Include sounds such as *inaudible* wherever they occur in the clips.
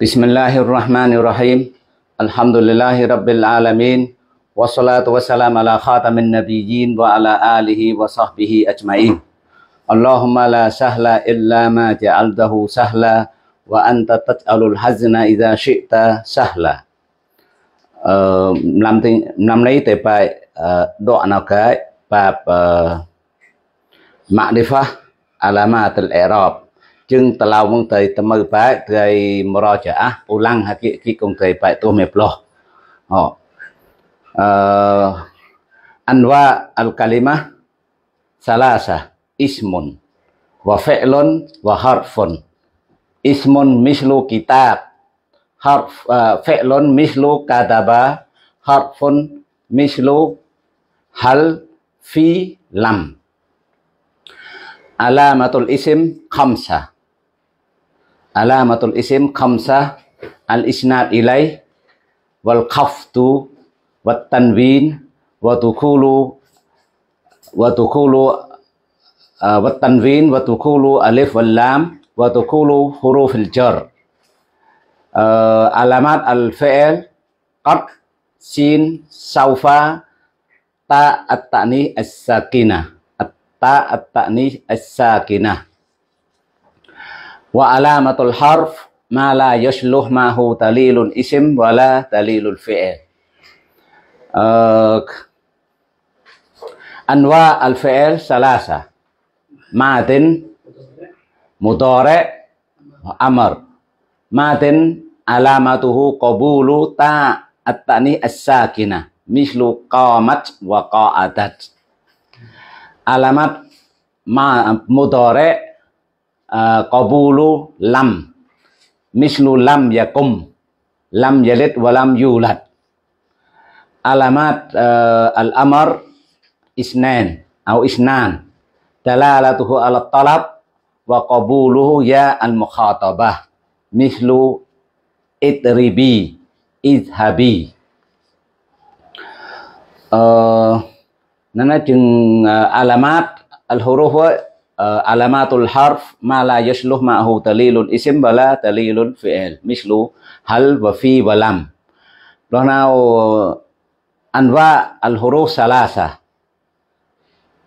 بسم الله الرحمن الرحيم الحمد لله رب العالمين والصلاة والسلام على خاتم النبيين وعلى آله وصحبه أجمعين اللهم لا سهل إلا ما جعلته سهلا وأنت تجعل الحزن إذا شئت سهلا نعم نعم دعاء نوكا باب معرفة علامات الإعراب จึงតឡៅមកទៅតមើបែកទៅមរចាអះពូឡាំងហកិគិគងទៅបែកទោះមេប្លោះអូអឺអានវ៉ាអលកាលីម៉ាសាឡាសាអ៊ីស្មុនវ៉ាហ្វិលុនវ៉ាហារហ្វុនអ៊ីស្មុនមីស្លូគីតាប harf uh, fi'lun mislu kadaba harfun mislu hal fi lam alamatul isim khamsah alamatul isim khamsah al isnad ilai wal khaftu wat tanwin wa tukulu wa tukulu uh, wat tanwin alif wal lam wa tukulu hurufil jar. Uh, alamat al fi'il qad sin saufa ta at-ta'ni as-sakinah ta at-ta'ni as-sakinah وعلامة الحرف ما لا la ما هو دليل اسم ولا دليل la أك. أنواع الفعل ثلاثة ماضٍ مضارع أمر ماضٍ علامته قبول تاء التأني الساكنة مثل قامت وقاعدت علامة مضارع Uh, qabulu lam. Mislu lam yakum. Lam yalid walam yulad. Alamat uh, al-amr isnan atau isnan. Dalalatuhu ala talab wa qabuluhu ya al-mukhatabah. Mislu idribi idhabi. Uh, nana jeng uh, alamat al-huruf uh, alamatul harf ma la yasluh ma'hu dalilun isim bala dalilun fi'il. Mislu hal wa fi wa lam. Loh now anwa al huruf salasa.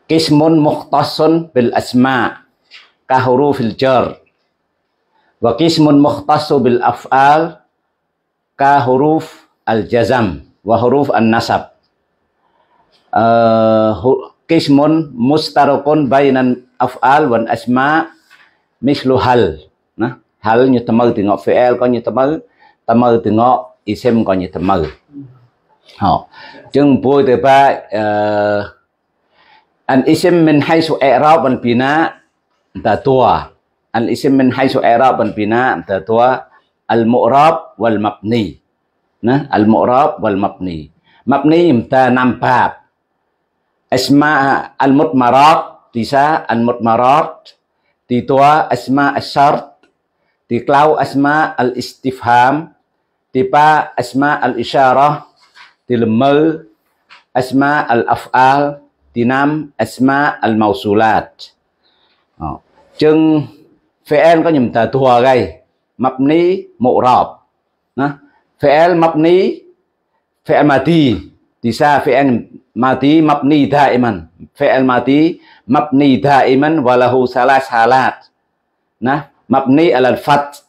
Kismun mukhtasun bil asma ka hurufil jar. Wa mukhtasu bil af'al ka huruf al jazam wa huruf an nasab uh, kismun mustarokun bainan af'al wan asma mislu hal. Nah hal như tầm từ ngọ fi'il có như ngọ isim có như tầm họ chừng ba an isim min haythu i'rab al bina ta tua. Al isim min haythu i'rab al bina ta tua. Al mu'rab wal mabni. Nah al mu'rab wal mabni. Mabni ta năm bab. Asma al mutmarat Tisa al-mutmarat, titua asma al-syart, tiklau asma al-istifham, tipa asma al-isyarah, tilmel, asma al-af'al, tinam asma al-mausulat. Chừng fi'al có nhầm tờ thua gây, mabni mu'rab. Fi'al mabni fi'al mati. تسعة فعل ماضي مبني دائما فعل ماضي مبني دائما وله ثلاث حالات نه مبني على الفت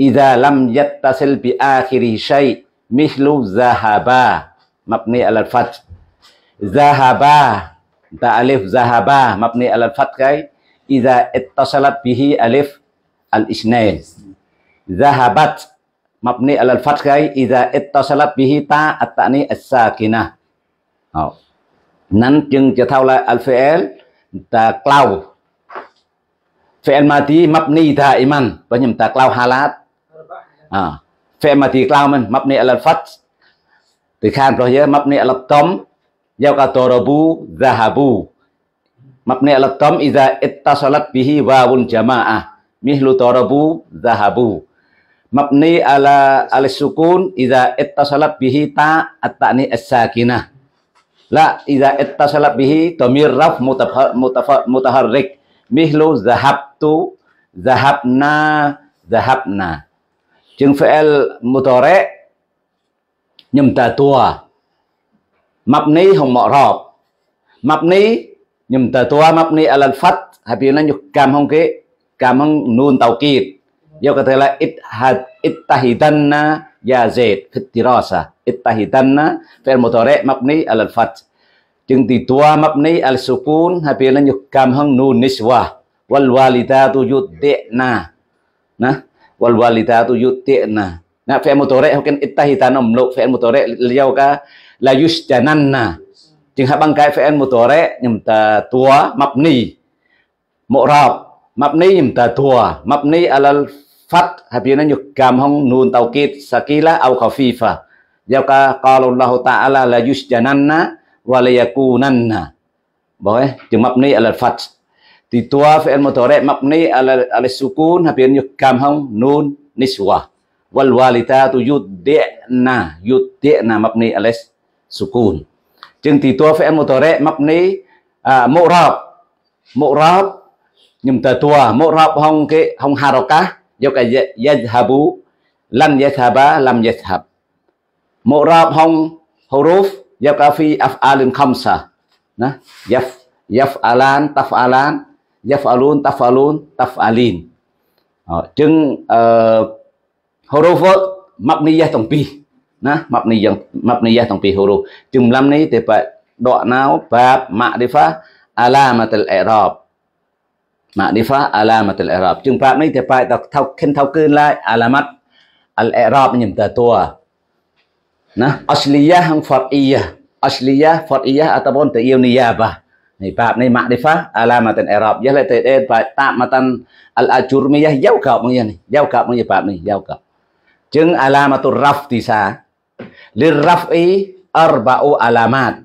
إذا لم يتصل بآخر شيء مثل ذهبا مبني على الفت ذهبا تألف ذهبا مبني على الفتح إذا اتصلت به ألف الاثنين ذهبت mabni alal fathai idza ittasalat bihi ta atani as-sakina นั้นจึงจะเท่าไรอัลเฟลตากล่าวเฟลมาตีมับนีตาอิมันปัญญตากล่าวฮาลาตอ่าเฟลมาตีกล่าวมันมับนีอัลฟัตติขานเพราะเยอะมับนีอัลตอมยาวกาตอรบูซาฮาบูมับนีอัลตอมอิซาอิตตาสลัดบิฮิวาวุนจามะมิฮลุตอรบูซาฮาบู mabni ala al sukun idza ittasalat bihi ta at-ta'ni as-sakinah la idza ittasalat bihi dhamir raf mutaharrik mihlu zahabtu zahabna zahabna Jeung fi'il mudhari nhum ta tua. Mabni hong mu'rab. Mabni nhum ta tua mabni alal fat habina nhuk kam hong ke kam hong nun taukid. Dia kata la ithad ittahidanna ya Zaid fit dirasa. Ittahidanna fi'il mudhari mabni al fat Jeung ti tua mabni al sukun habina nhuk kam hong nun niswa Wal walidatu yuddi'na. Nah, wal walidatu yuddi'na. Nah, fi'il mudhari hoken ittahidana mluk fi'il mudhari liau ka la yusjananna. Jeung habang kai fi'il mudhari nyum ta tua mabni. Mu'rab mabni nyum ta tua mabni alal fat habiyananyukamhong nun taukid sakila au khafifa yaka qala Allah ta'ala la yusjananna wa la yakunanna boleh chừng mập ni al fat thì tua phải một tổ rẹ mập ni al al sukun habiyananyukamhong nun niswa wal walidatu yuddi'na yuddi'na mabni al sukun chừng thì tua phải một tổ rẹ mabni à, mu'rab mu'rab nhưng ta tua mu'rab hong cái hong haraka យកយយហាប៊ូលំយថាបាលំយថាបមករ៉ាបហុងហូរូហ្វយកហ្វីអាហ្វអាលឹមខំសាណាយ៉ាហ្វយ៉ាហ្វអាឡានតាហ្វអាឡានយ៉ាហ្វអាលូនតាហ្វអាលូនតាហ្វអាលីនអញ្ចឹងអឺហូរូហ្វម៉ាប់នីយ៉ាទាំងពីរណាម៉ាប់នីយ៉ាងម៉ាប់នីយ៉ាទាំងពីរហូរូជុំលំនេះទេបដកណៅបាបម៉ាឌីហ្វាអាឡាមតុលអេរ៉ាប់ ma'rifah alamat al-i'rab ជាងប្រាប់នេះតែប្រែដល់ថោកខិនថោកគឺឡាយ alamat al-i'rab ញឹមតើតួណា asliyah និង far'iyah asliyah far'iyah ataupun ta'iyuniyabah នេះប្រាប់នេះ ma'rifah alamat al-i'rab យះលេតេអេប្រែតាមតា al-ajurmiyah យកកោបមកនេះយកកោបមកយប្រាប់នេះយកកោបជាង alamatur raftisa lirraf'i arba'u alamat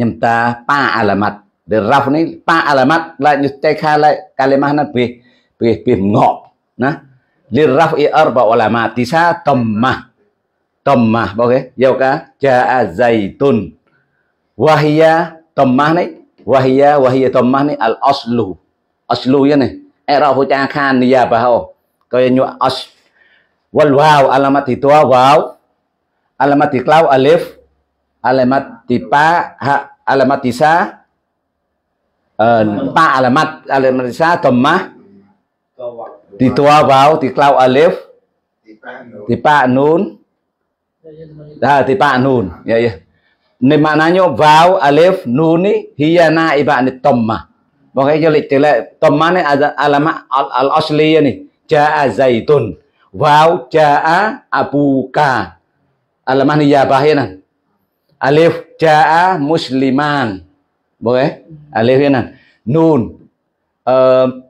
ញឹមតាប៉ា alamat The rough នេះប៉ាអាឡាម៉ាត់ឡាញតេខាឡាកាលេម៉ាស់ណាពីពីពីងក់ណា للرفع أربع علامات تسعة تمة تمة بوكي يوكا جاء زيت وهي تمة ني وهي وهي تمة ني الأصل أصل يعني إعراب جاء كان نيابة هو كي نيو أصل والواو علامات توا واو علامات كلاو ألف علامات با ها علامات تسعة empat alamat alamat Indonesia domah ditua vào diklau alif dipak nun nah dipak nun ya ya ini maknanya vào alif nun ini hiya naibah ini domah makanya jelik jelek domah ini alamat al asli ini jaa zaitun vào jaa abuka alamat ini ya bahinan alif jaa musliman Boleh? Alif ya. Nun. Uh,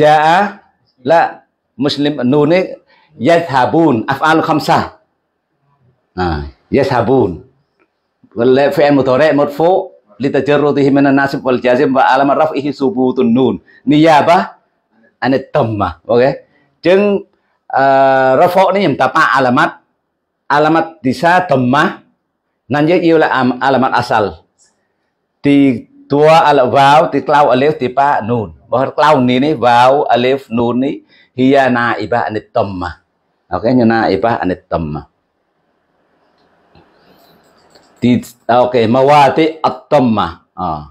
jaa la muslim nun ni yadhabun af'al khamsah. Nah, yadhabun. Wal fi'il mudhari' marfu' litajarrudihi min an-nasib wal jazim wa alamat raf'ihi subutun nun. Niyabah anit dhammah. Oke. Jeung uh, rafo yang tapa alamat alamat disa dhammah nanje ialah alamat asal Ti tua al vau ti klau alif ti pa nun. Bahar klau ni ni vau alif nun ni hiya na iba anit tamma. Okay, nyo na iba anit tamma. Ti okay, mawati at tamma. Ah.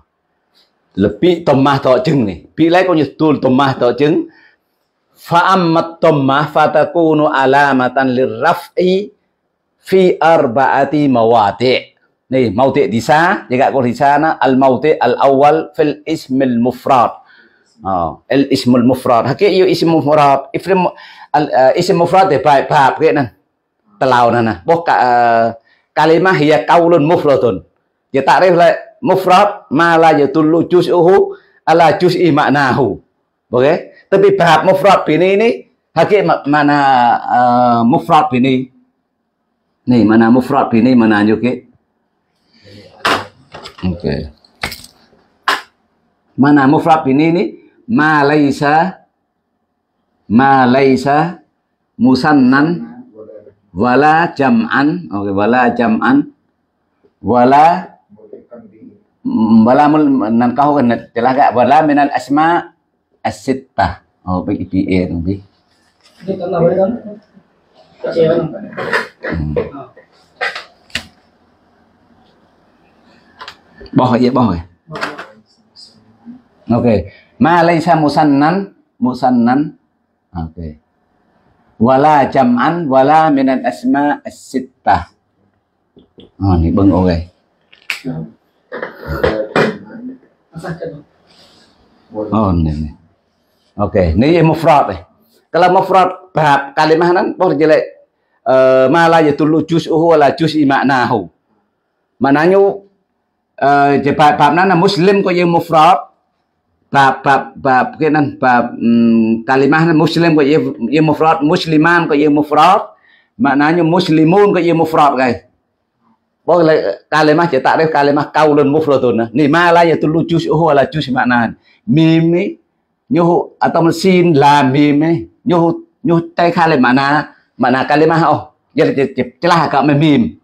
Lebih tamma to jeng ni. Pilai ko nyo tul tamma to jeng. فأما الطمة فتكون علامة للرفع في أربعة مواضع Nih, mawti' disa, jika kau di sana al mawti' al awal fil ismil mufrad. Oh, al ismul mufrad. Hakik yu ism mufrad. Ifrim al uh, ism mufrad de baik bab ke nan. Telau nana. Boh ka, uh, kalimah hiya qaulun mufradun. Ya takrif la mufrad ma la yatullu juz'uhu ala juz'i ma'nahu. Boleh? Tapi bab mufrad bini ini hakik mana uh, mufrad bini. Nih, mana mufrad bini mana juga. Oke. Okay. Mana mufrad bini ini ma laisa ma laisa musannan wala jam'an oke okay, wala jam'an wala wala nan kau kan telah gak wala minal asma as-sittah Oh, baik IPA dong, Bi. Bỏ vậy bỏ rồi ok ma laysa musannan musannan. Ok wala jam'an wala min al asma as-sittah. Oh ni beng ok oh ni ni ok ni mufrad eh. Kalau mufrad bab kalimah nan boleh jelek uh, ma la yatullu juz'uhu wala juz'i ma'nahu. Maknanya uh, bab bab nan muslim ko yang mufrad. Bab bab bab cái nan bab um, kalimah muslim có ye ye mufrad. Musliman có ye mufrad. Maknanya muslimun có ye mufrad guys boleh ờ, kalimah chỉ tạo deh kalimah kaulun mufradun ni ma la yatullu juz'uhu wala juz' makna mim ni nyuh atau sin lam mim ni nyuh nyuh tay kalimah mana mana kalimah oh jadi celah kak mim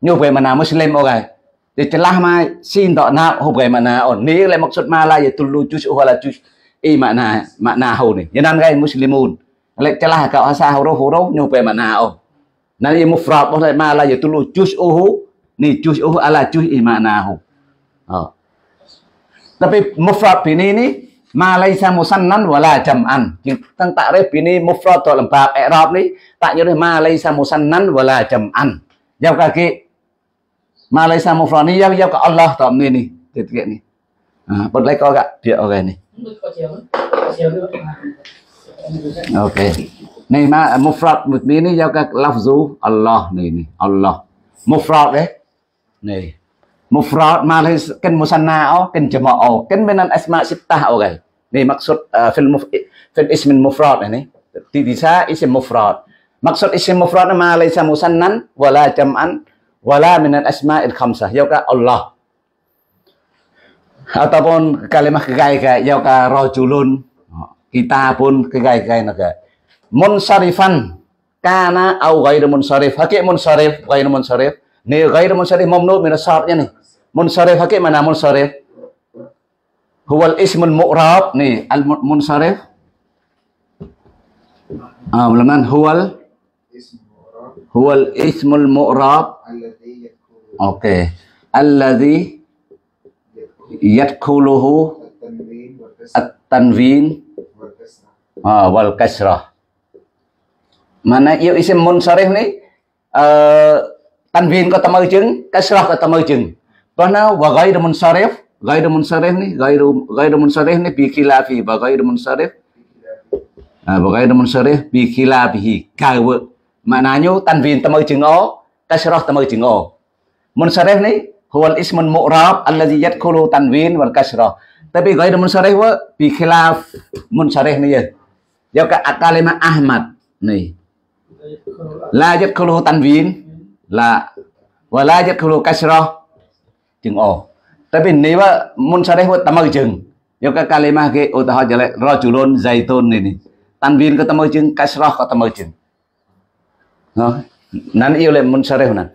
nyuh mana muslim oh guys Ditelah mai sintok nak ho bagaimana on ni le maksud malai tulu juz wala juz i makna makna ho ni. Jangan gai muslimun. Le telah ka asa huruf-huruf nyu bagaimana on. Nan i mufrad bo le malai tulu juz uhu ni juz uhu ala juz i makna ho. Oh. Tapi mufrad ini ni Malaysia musannan wala jam'an. Tentang takrif ini mufrad atau lembab i'rab ni tak jadi Malaysia musannan wala jam'an. Jauh kaki ម៉ាឡៃសាមុហ្វ្រនេះយកយកក៏អល់ឡោះតាមនេះនេះទៀតគេនេះបត់ឡៃក៏កាទៀតអូខេនេះអូខេនេះម៉ាមុហ្វ្រតមួយនេះនេះយកកាឡាហ្វស៊ូអល់ឡោះនេះនេះអល់ឡោះមុហ្វ្រតទេនេះ mufrad malah kan musanna o kan jama'a kan benan asma sittah o gay ni maksud fil muf fil ism mufrad ini tidisa isim mufrad maksud isim mufrad ma laisa musannan wala jam'an wala minal asma'il khamsah. Yauka Allah. Ataupun kalimat kegai-gai yauka rajulun kita pun kegai-gai naga. Munsarifan. Kana au ghairu munsarif. Hakik munsarif ghairu munsarif. Ni ghairu munsarif mamnu min syaratnya nih munsarif hakik mana munsarif? Huwal ismul mu'rab. Nih al munsarif ah ulangan huwal huwal ismul mu'rab ok. Alladhi yadkhuluhu at-tanwin ah, wal kasrah. Mana yêu isim munsharif ni eh, uh, tanwin có tâm chứng kasrah có tâm chứng bana wa ghairu munsharif ghairu munsharif ni ghairu ghairu munsharif ni bi khilafi wa ghairu munsharif ah, wa ghairu munsharif bi khilafihi kawa Maknanya tanwin temu jeung o, kasrah temu jeung o. منصرف នេះ هو الاسم المعرب الذي يدخل تنوين والكسرة tapi غير منصرف بخلاف منصرف នេះយកកអាកាលីម៉ាអាហ្មាត់នេះ لا يدخل تنوين لا ولا يدخل كسرة จึงออก tapi នេះว่า منصرف តមើជឹងយកកកាលីម៉ាគេឧទាហរណ៍យ៉ាងរជុលុនໄຊតុននេះតាន់វីនក៏តមើជឹងកាស្រោះក៏តមើជឹងណានអ៊ីលេមុនសារេហ្នឹង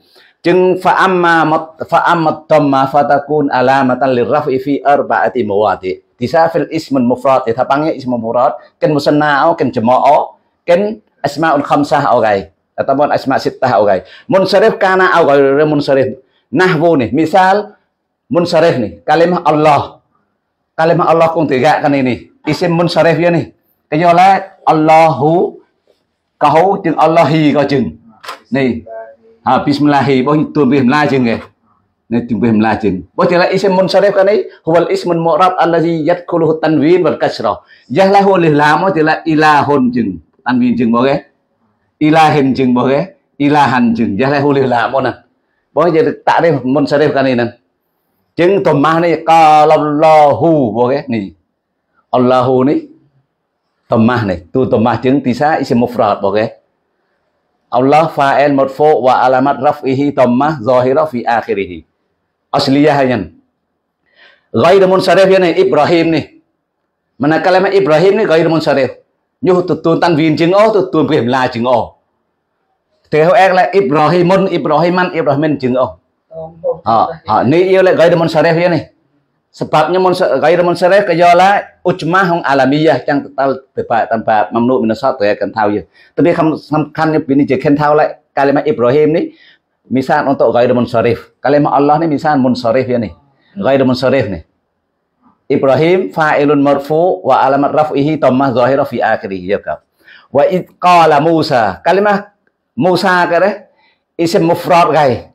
fa amma fa amma tamma fatakun alamatan lirraf'i fi arba'ati mawati tisa fil ismun mufrad ta panggil ismun mufrad kan musanna kan jama'ah kan asmaul khamsah au gai ataupun asma sittah au gai munsharif kana au gai munsharif nahwu nih misal munsharif nih kalimah Allah kalimah Allah kung tiga kan ini isim munsharif ya nih kenyola Allahu kau chừng Allahi có chừng này À, ha bismillahi bo tu bihim la jeng ne tu bihim la jeng bo tela ism munsharif kan ai huwal ismun mu'rab allazi yadkhuluhu tanwin wal kasra. Yahlahu lil lam tela ilahun jeng tanwin jeng bo ge ilahin jeng bo ge ilahan jeng yahlahu lil lam nan bo je ta de munsharif kan ai nan jeng to ma ni qalallahu bo ge ni Allahu ni tomah này. Tu tomah chứng tisa isim mufrad bo ge Allah fa'il marfu wa alamat raf'ihi tammah zahira fi akhirih. Asliyah yan. Ghair munsharif yan Ibrahim ni. Mana kalimat Ibrahim ni ghair munsharif. Nhu tu tu tanwin jing o tu tu kiểm la jing o. Theo er ek là Ibrahimun Ibrahiman Ibrahim jing o. Ha ha. ni yêu lại ghair munsharif yan ni. Sebabnya ghair munsharif kayola ujmah hong alamiah chẳng tal tepat tanpa mamnu min sat ya kan tahu ya. Tapi sambungkannya ini je kan tahu lah kalimat Ibrahim nih misal untuk ghair munsharif kalimat Allah nih misal munsharif ya nih ghair munsharif nih Ibrahim fa'ilun marfu wa alamat raf'ihi dhammah zahira fi akhirih ya kau. Wa id qala Musa. Kalimat Musa kare isim mufrad gai.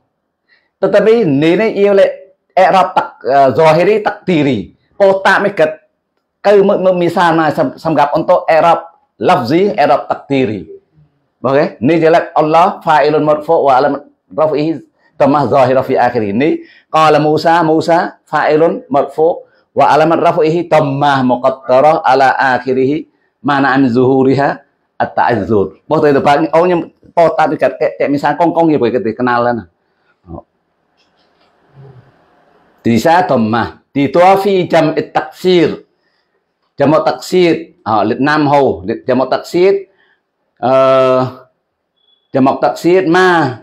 Tetapi ini ia le i'rab tak Zohiri Takdiri kotak mikat kau misalnya samgap untuk Arab lafzi Arab Takdiri Okey ni jelak Allah fa'ilun marfu wa alam raf'ihi tamah zahira fi akhirih ni qala Musa Musa fa'ilun marfu wa alamat raf'ihi tammah muqattarah ala akhirih mana an zuhuriha at ta'azzur. Bos tu depan oh nyem kota dekat kayak misalnya kongkong ya begitu kenal lah. tisa tomma ti toa phi cham it taksir cham mo taksir ở liệt nam hầu. Liệt cham mo taksir ờ, cham mo taksir ma.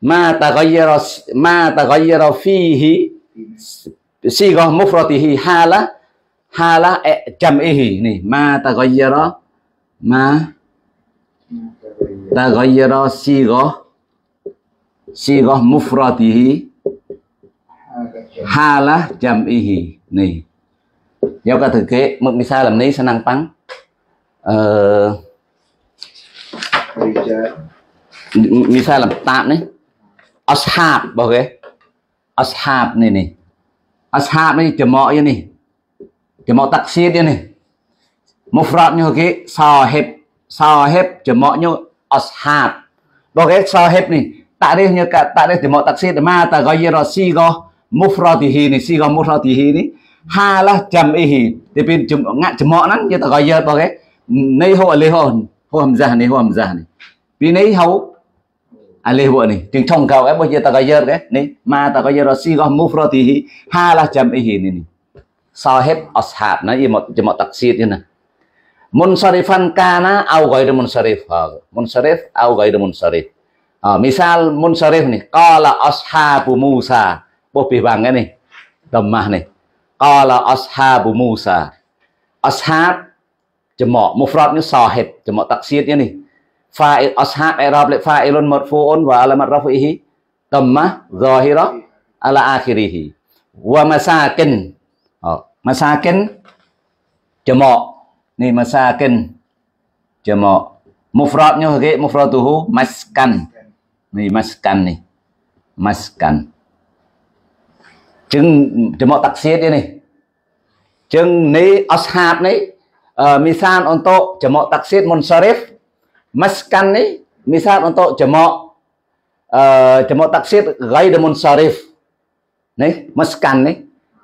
Ma taghayyara ma taghayyara fihi siga mufratihi hala. Hala e jam'ihi ni. Ma taghayyara ma taghayyara siga siga mufratihi halah jam'ihi nih giao cả thử kế một misal làm này senang pang uh, misal làm tạm đấy ashab bao okay. cái ashab này này ashab này chờ mọi này chờ mọi taxi đây này một phần như cái sahib sahib chờ mọi như ashab bao cái sahib này tại đây như cả tại đây chờ mọi taxi mà ta gọi gì rồi si go mufradihi ni sigah mufradihi ni halah jam'ihi tapi ngak jamak nan dia taghayyar oke ni ho alih ho ho hamzah ni ho hamzah ni vì này hậu alih wa ni jeung trong kau eh boleh tagayyar eh ni ma tagayyar sigah mufradihi halah jam'ihi ni ni sahib ashab nah ia jamak taksir ni munsarifan kana au ghairu munsarif ha munsarif au ghairu munsarif ha, misal munsarif nih qala ashabu Musa boleh bang ni dhammah ni qala ashabu Musa ashab jamak mufradnya sahib jamak taksirnya nih fa'il ashab i'rab li fa'ilun marfu'un wa alamat rafihi dhammah zahira ala akhirih wa masakin oh, masakin jamak ni masakin jamak mufradnya ke mufraduhu maskan ni maskan ni maskan ជាងចំមកតាក់សៀតនេះជាងនេះអស្ហាបនេះមីសានអន្តោចំមកតាក់សៀតមុនសារីហ្វម៉ាស្កាន់នេះមីសានអន្តោចំមកអឺចំមកតាក់សៀតរៃដមុនសារីហ្វនេះម៉ាស្កាន់នេះ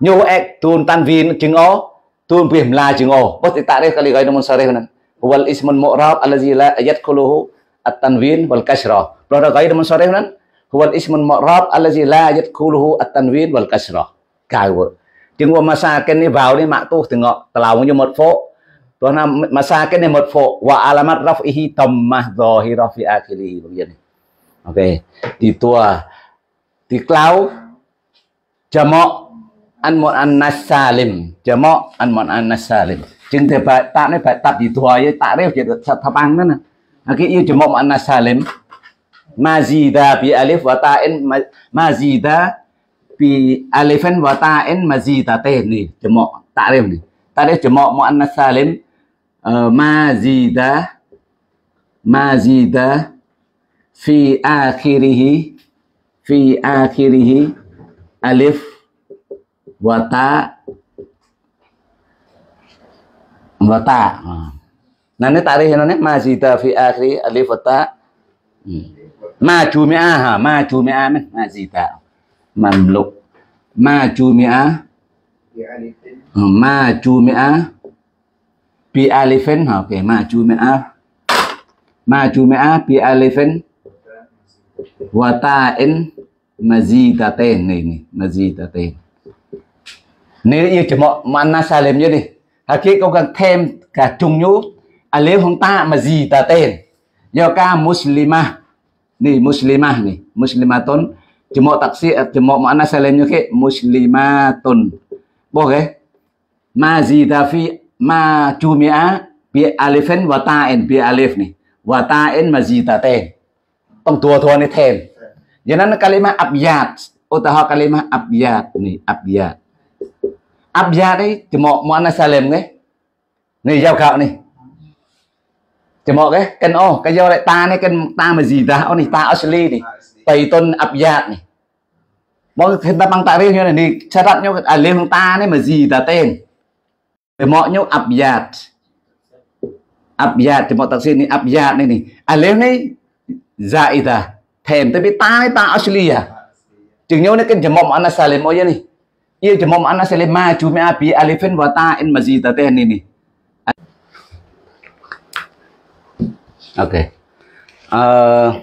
ញូអេកទូនតាន់វីនជាងអូទូនពីម្លាជាងអូបោះទីតារីហ្វកាលីរៃដមុនសារីហ្វហ្នឹង wal ismun mu'rab allazi la yadkhuluhu at-tanwin wal kasra. Berada gaya dengan syarif kan? Huwal ismun mu'rab allazi la yadkhuluhu at-tanwin wal kasrah. Kau. Jeung wa masakin ni vào ni mak tu tengok telau như một phố Tuhan masakin ni wa alamat raf'ihi tammah zahirah fi akhirih begini. Oke, okay. di tua di klau jamak an muannas salim, jamak an muannas salim. Chừng thì phải tạm này phải tập di tua với tạ đấy chỉ thật thập salim mazida bi alif wa ta'in mazida bi alifan wa ta'in mazidatain ni jamak ta'rif ni. Ta'rif jamak muannas salim ờ, mazida mazida fi akhirih fi akhirih alif wa ta wa ta. Ờ. Nah ini tarikh ini mazida fi akhiri alif wa ta. Ừ ma chumia hả ma chumia này ma gì tạo màn lục. Ma chumia ma chumia pi elephant hả kể ma chumia ma chumia pi elephant và ta in mà gì ta tên, này này mà gì ta tên. Nếu yêu chỉ mọi mà na sa lên như đi. Hả kia có cần thêm cả chung nhú à nếu không ta mà gì ta tên. Do ca muslima. nih muslimah nih muslimatun cuma taksi cuma mana salim như thế muslimatun Boleh? Ma zida fi ma jumia bi alifin wa ta'in bi alif nih. Wa ta'in mazitatain. ต้องตัวทวนในเทมอย่างนั้นกลิมาอับยาดอุตหะกลิมาอับยาดนี่อับยาดอับยาดนี่จะเหมาะมุอันนัสซาเลมไงนี่ยาวเขานี่ ចាំមកគេកិនអូគេយកតានេះកិនតាម៉ាស៊ីតាអូនេះតាអូស្ទ្រាលីនេះបៃតុនអាប់យ៉ាតនេះមកឃើញតាបាំងតារៀងនេះច្រើនញោអាលេងតានេះម៉ាស៊ីតាទេពេលមកញោអាប់យ៉ាតអាប់យ៉ាតចាំមកតាក់ស៊ីនេះអាប់យ៉ាតនេះនេះអាលេងនេះ zaida ថែមទៅពីតានេះតាអូស្ទ្រាលីជាងញោនេះកិនចាំមកអានសាលេមកយានេះយាចាំមកអានសាលេម៉ាជួមអាពីអាលេហ្វិនវតាអិនម៉ាស៊ីតាទេនេះនេះ ok uh,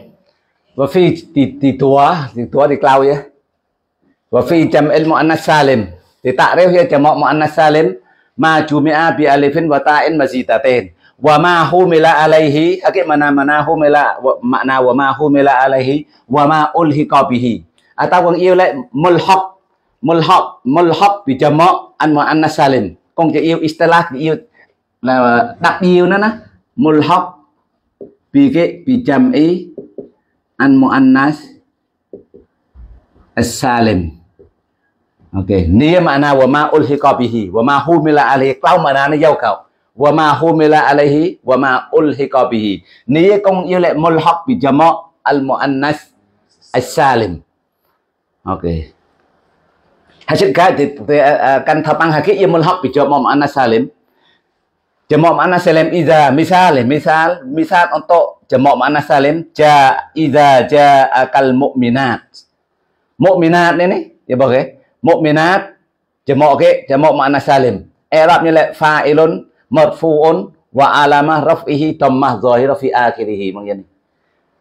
và phi thì thì tua thì tua thì clau vậy Wa fi jam'il muannas salim. Di takrif chấm mo muannas salim ma jumi'a bi alifin wa ta'in tên. Wa ma humila alaihi à, ake mana mana humila wa, makna wa ma humila alaihi wa ma ulhiqa bihi. Atau wong yêu lại mulhaq mulhaq mulhaq bi jamak an muannas salim. Con จะ yêu istilah yêu là đặc yêu nó nè mulhaq bi cái bi jam'i an muannas as-salim. Okey, ni makna wa ma ulhiqa bihi wa ma humila alaihi. kau makna ni giao kau. Wa ma humila alaihi wa ma ulhiqa bihi. Ni công yêu lại mulhaq bi jama' al muannas as-salim. Okey. Hasil ka eh, eh, kan thapang hakik ia mulhaq bi jama' muannas salim. Jama' muannas salim iza. Misal misal misal untuk jama' muannas salim ja iza ja akal mu'minat. Mu'minat ni ni ya boleh mukminat jemok ke jemok makna salim. I'rabnya la fa'ilun marfu'un wa alamah raf'ihi dhammah zahira fi akhirih mungkin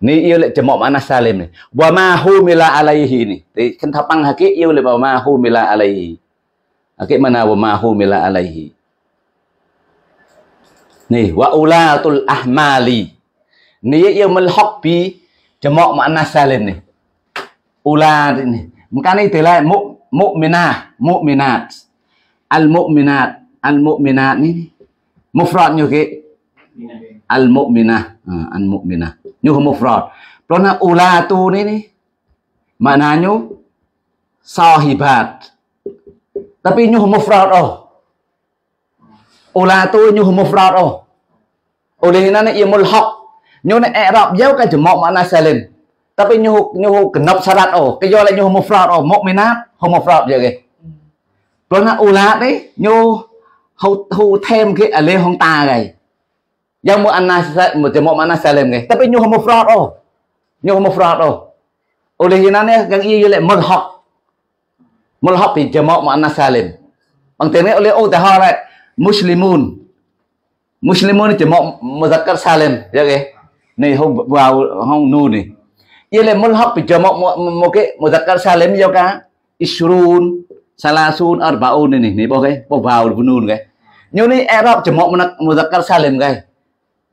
ni. Yêu lệ makna salim ni. Wa ma humila alaihi ni. Thì kan thapang haki yêu lệ wa ma humila alaihi. Haki mana wa ma humila alaihi នេះវ៉ាអ៊ូឡាតុលអាហ្មាលីនេះយើងមិនហុកពីចមកមណាសាលិននេះអ៊ូឡានេះមកនេះទៅឡាមុមុមីណាមុមីណាតអលមុមីណាតអលមុមីណាតនេះមុហ្វ្រតញូគេអលមុមីណាអលមុមីណាញូមុហ្វ្រតព្រោះណាអ៊ូឡាទូនេះនេះម៉ាណាញូសាហ៊ីបាតតែពីញូមុហ្វ្រតអូ Ulatu nyuh mufrad oh. Oleh nana ilmu hak. Nyuh na Arab jauh kan jemak makna salim. Tapi nyuh nyuh genap syarat oh. Kejo lek nyuh mufrad oh, mok minat ho mufrad je ke. Kalau nak ulat ni nyuh hau hau thêm ke ale hong ta gai. Yang mu anas mu jemak makna salim ke. Tapi nyuh mufrad oh. Nyuh mufrad oh. Oleh nana kang ieu lek mulhaq. Mulhaq bi jamak makna salim. Bằng tiếng này oleh ô tà ho lại muslimun. Muslimun chỉ mộng muzakkar salim ya kìa này không vào không nu này. Ia le mulhaq bi jama' một cái muzakkar salim yo ka isrun, salasun, arbaun này ini nih pokoknya mau bau nu cái. Nyu ni Arab chỉ mộng muzakkar salim cái.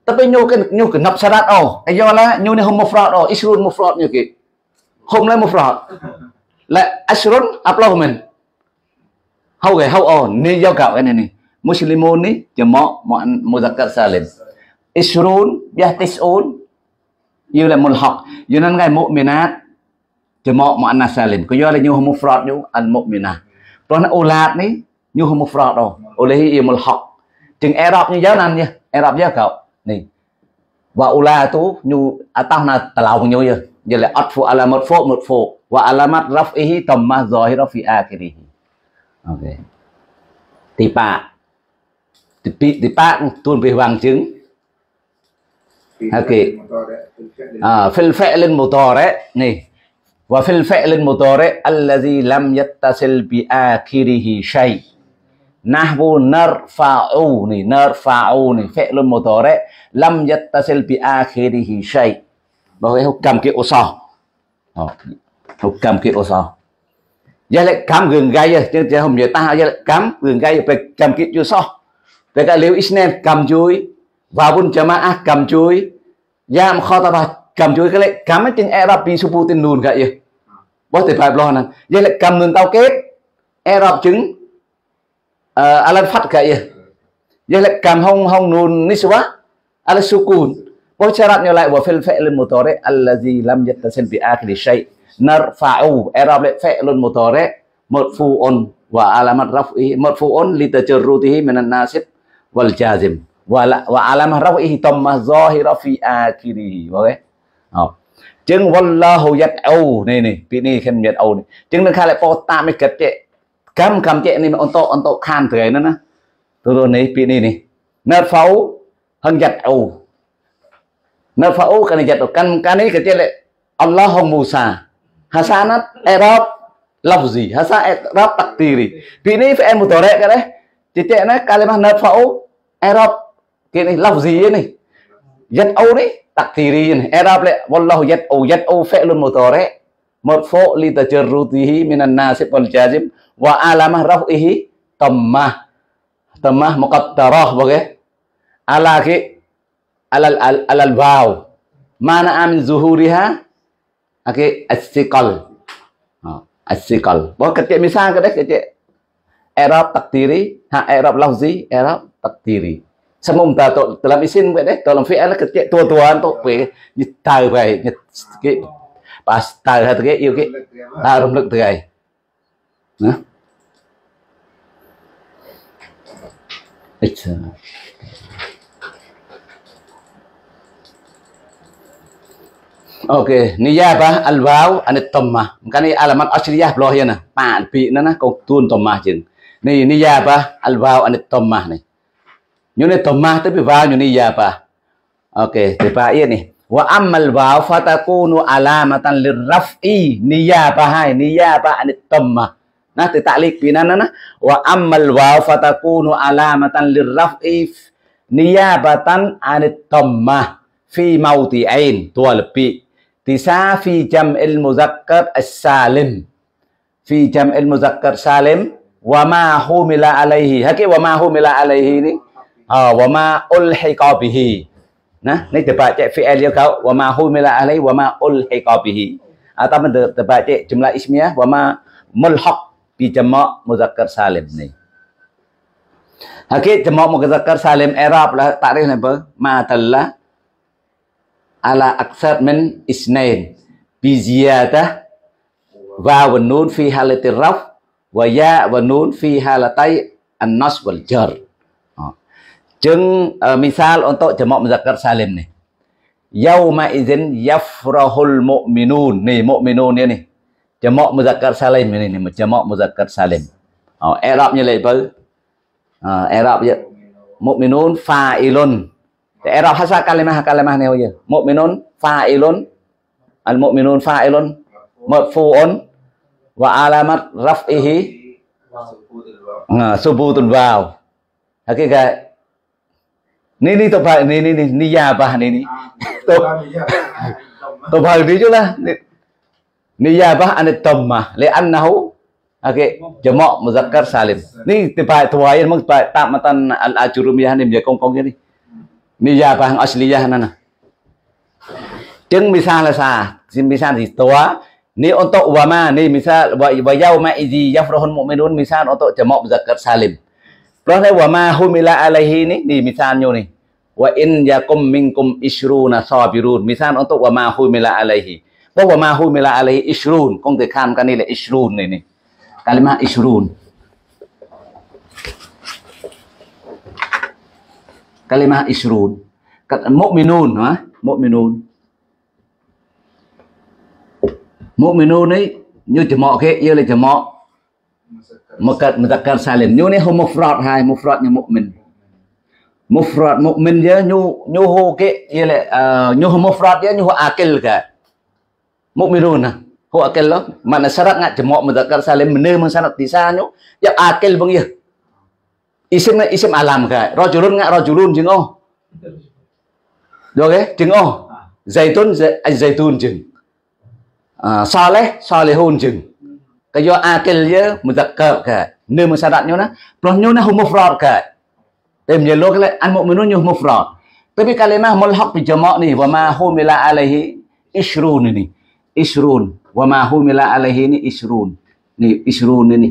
Tapi nyu kan nyu kenap syarat oh ayo la nyu ni hum mufrad oh isrun mufrad nyu ki hum la mufrad la asrun aplo men hau cái hau oh ni yo ka cái này này muslimun jamak muzakkar salim. Isrun biah tis'un yêu là mulhaq yêu nan gai mu'minat jamak muannas salim. Ko yo là nyu mufrad nyu al mu'mina pro na ulat ni nyu mufrad do oleh yêu mulhaq. Chừng arab như giáo nan nha arab giáo cậu ni. Wa ulatu nyu atah na talau nyu ya như là atfu alamat fuq một fuq wa alamat raf'ihi, tamma zahira fi akhirih okay tipa bị thì bạn tuôn bị bằng chứng ok. à, phil phệ lên một tò đấy. Nè, và phil phệ lên một tò đấy. Allazi lam yattasil bi akhirihi shay. Nahwu narfa'u nè, narfa'u nè, phệ lên mô tò đấy. Lam yattasil bi akhirihi shay. Và hãy học cầm cái ô sò. Học cầm cái ô sò. Giờ lại cắm gừng gai chứ chứ không giờ ta giờ lại cắm gừng gai phải cầm cái ô sò. Vậy Israel cầm chuối và bun jamaah cầm chuối, yam khotaba cầm chuối, cái lệ cầm ấy chừng Arab pi supu tin nùn cái gì bó thì phải lo nè. Vậy lại cầm nùn tao kết Arab chứng ờ, alan phát cái gì vậy lại cầm hông hông nùn niswa al sukun bó syarat nhiều lại bỏ phil phệ lên một tờ đấy. Allazi lam yat tasil bi akhir shay. Narfa'u Arab lại phệ lên một tờ đấy. Một phu on và alamat rafi một phu on litajarrutihi minan nasib wal jazim. Wa wa alam rafihi tamma zahira fi akhirih ok? Không chừng wallahu này này bị này khen yad'u này. Chừng nó khai lại po ta mới kết chế cam cam chế này mà on to on to khan thế nó nó rồi này bị này này. Nó pháo hơn yad'u. Nó pháo, cái này yad'u. Căn căn này kết chế lại. Allah hong Musa hasanat Arab lafzi hasa Arab takdiri bị này phải em một chế chế nó kalimah nó pháo. Arab kini lafzi ini. Yad'u ni takdiri ini. Arab le wallahu yad'u yad'u fi'lun mudhari marfu' li tajarrudihi minan nasib wal jazim wa alamah raf'ihi tammah. Tammah muqaddarah bagai ala ki alal al, alal waw. Mana amin zuhuriha? Okay asikal oh, asikal bahwa ketika misal ke ketika Arab takdiri, hak Arab lafzi, Arab takdiri. Semum ta to dalam isim ke deh, dalam fi'il ke tuan-tuan tu pe nyitau bai, sikit pas tar hat ke iu ke tarum lek terai. Nah. Acha. Okey, niyabah al-waw an at-tammah. Kan alamat asriyah belah ya nah. Pak bi nah nah kau tun tammah jin. Ni niyabah al-waw anit dhammah ni. Nyu ni dhammah tapi waw nyu niyabah. Okey, tiba iya ni. Wa ammal waw fatakunu alamatan lirraf'i niyabah hai niyabah anit dhammah. Nah, ti taklik pinan nah. Wa ammal waw fatakunu alamatan lirraf'i niyabatan anit dhammah fi maudi'ain dua lebih Tisa fi jam'il muzakkar as-salim. Fi jam'il muzakkar salim wa ma humila alaihi. Haki wa ma humila alaihi ni. Ha, wa ma ulhiqa bihi. Nah, ni terbaca fi'il dia kau wa ma humila alaihi wa ma ulhiqa bihi. Atau men terbaca jumlah ismiyah wa ma mulhaq bi jama' muzakkar salim ni. Haki jama' muzakkar salim i'rab lah takrif apa? Ma tallah ala aksar min isnain bi ziyadah wa nun fi halati raf và ya và nun fi halatay an-nas wal jar. Ờ. chứng Jeng ờ, uh, misal untuk jamak muzakkar salim nih. Yauma izin yafrahul mu'minun. Nih mu'minun ya nih. Jamak muzakkar salim ini nih, jamak muzakkar salim. Ờ, oh, i'rabnya label. Uh, i'rabnya mu'minun fa'ilun Arab hasa kalimah kalimah ni ya. mu'minun fa'ilun al mu'minun fa'ilun marfu'un và alamat raf'ihi. Subutun waw hakika. Nini tobhag nini niyabah nini tobhag anh chula niyabah mà. Lấy li annahu ok jamak muzakkar salim ni tibai tập mag tak matan al ajurumiyah ni kong kong ni niyabah asliyah nana chứng misa là sa xin misa thì tóa ni untuk wama ni misal wa, wa yauma idzi yafrahul mu'minun misal untuk jamak muzakkar salim. Terus wama humila alaihi ni ni misalnya ni. Wa in yakum minkum isruna sabirun. Misal untuk wama humila alaihi. Bahwa wama humila alaihi isrun, kong kan ni le isrun ni ni. Kalimat isrun. kalimah isrun mukminun ha mukminun mukminun ấy như chỉ mọ kia yêu là chỉ mọ. Một cật một cật salim như này không mufrad hai mufrad như mu'min mufrad mu'min ya nyu nyu ho ke ya le nyu ho mufrad ya nyu ho akil ka mu'minuna ho akil lo mana syarat ngak jemok mudzakkar salim bener man syarat bisa nyu ya akil bang gì? isim isim alam ka rajulun ngak rajulun chứ? oh do ke jeng oh zaitun zaitun jeng soleh solehun jeng kayo akil ya muzakkar ka ne masyaratnya na plus nyo na humufrad ka tem ye lo kale an mu'minun nyo humufrad tapi kalimah mulhaq bi jama' ni wa ma humila alaihi ishrun ni ishrun wa ma humila alaihi ni ishrun ni ishrun ni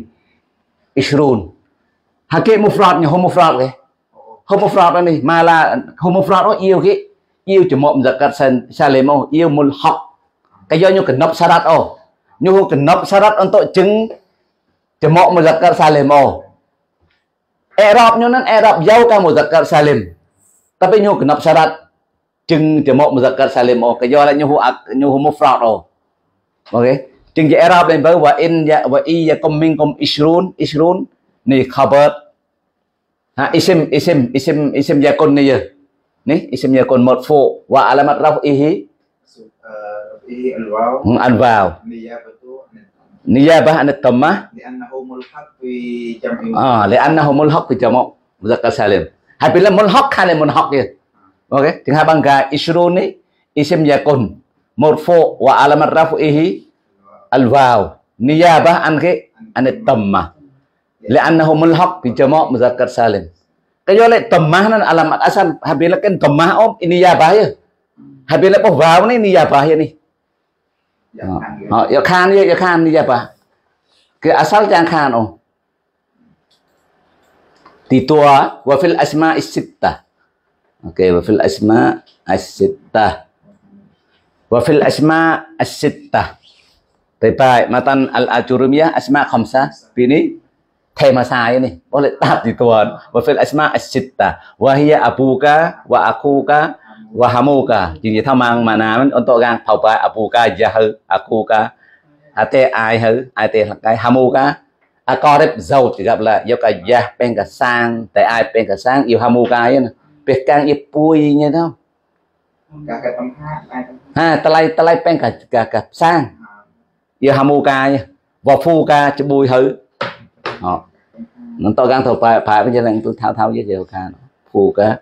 ishrun hakik mufradnya humufrad ke humufrad ni mala humufrad oh iyo ke iyo jama' muzakkar salimah iyo mulhaq ayo nyu kenop syarat oh nyu kenop syarat untuk jeng jemok muzakkar salim oh Erop nyu nan erop jauh ka muzakkar salim tapi nyu kenop syarat jeng jemok muzakkar salim oh kayo la nyu nyu mufrad oh okay จึงจะเอาเป็นไปว่าอินยะว่าอียะกมิงกมอิชรุนอิชรุนนี่ขบดฮะอิซิมอิซิมอิซิมอิซิมยะกลนี่เยอะนี่อิซิมยะกลหมดฟูว่าอะไรมัดรับอีฮี ملحق في جمع ah li'annahu mulhaq bi jama' muzakkar salim habila mulhaq kan mulhaq ya okey jeung habang ga ishrun ni isim yakun marfu wa alamat raf'ihi al waw niyabah an ke an tamah li'annahu mulhaq bi jama' muzakkar salim kaya lek tamah nan alamat asal habila kan tamah om ini ya bahaya habila po waw ni ni ya bahaya ni Ha ya khan ya ya khan ya bah ke asal jangan khan om di tua wa fil asma sittah okey wa fil asma as-sittah wa fil asma as-sittah Baik, matan al-ajurumiyah asma khamsah bini tema saya nih boleh tahap di tuan wa fil asma as-sittah wa hiya abuka wa akuka wahamuka. Jing tha mang mana man onto gang phaupa apuka à, jahu à, akuka ate à, ai hu ate cái hamu cả, à hamuka akorep giàu thì gặp là yêu cả, gia bên cả sang tại ai bên cả sang. Yêu hamuka ấy nè. Biết càng yêu bùi như thế không? Ha tay tay bên cả cả cả sang. Yêu hamuka nhá và phu cả cho bùi hư. Nó to gang thầu bài phải bây giờ là tôi thao thao với chiều cả, phu cả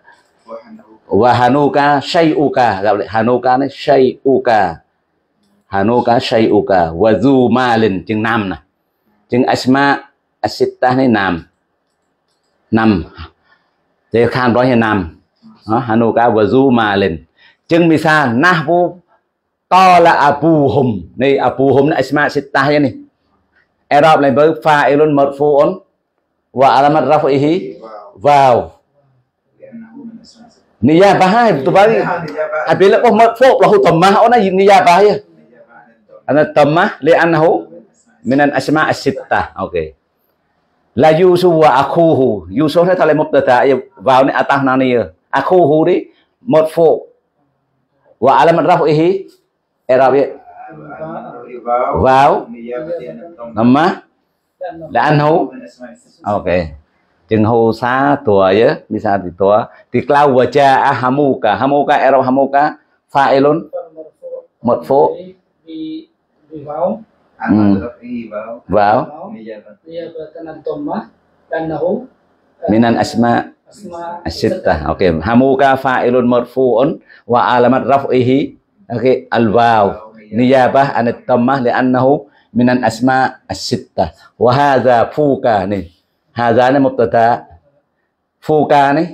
và Hanuka Shayuka gặp lại Hanuka này Shayuka. Hanuka Shayuka. Và Du Malin chừng năm nè chừng Asma Asita này nam. Nam. Thế khan đó hiện nam. Hanuka và Du Malin chừng Misa Nahu to là Abu Hum. Này Abu Hum là Asma Asita này. Arab lại với pha Elon Merfon và Alamat Rafihi vào. Niyah bahai tu bari. Apila oh marfu lahu tamah ona niyah bahai. Ana tamah li annahu minan asma' as-sittah. Okey. La Yusuf wa akhuhu. Yusuf nó là một tờ tạ vào này à, atah nani ya. Akhuhu đi một phụ wa alamat rafihi i'rabi vào nama là anh hữu ok chừng hosa tua ya bisa sa di tùa di klau wa ah hamuka. Hamuka ero hamuka fa'ilun marfu wow di mau wow niyabatan ad-dhammah minan asma asyittah oke okay. hamuka fa'ilun marfu'un wa alamat raf'ihi. Oke okay. al-waw niyabah an ad-dhammah li'annahu minan asma asyittah wa hadza fuka nih. Hadza ni mubtada. Fuka nih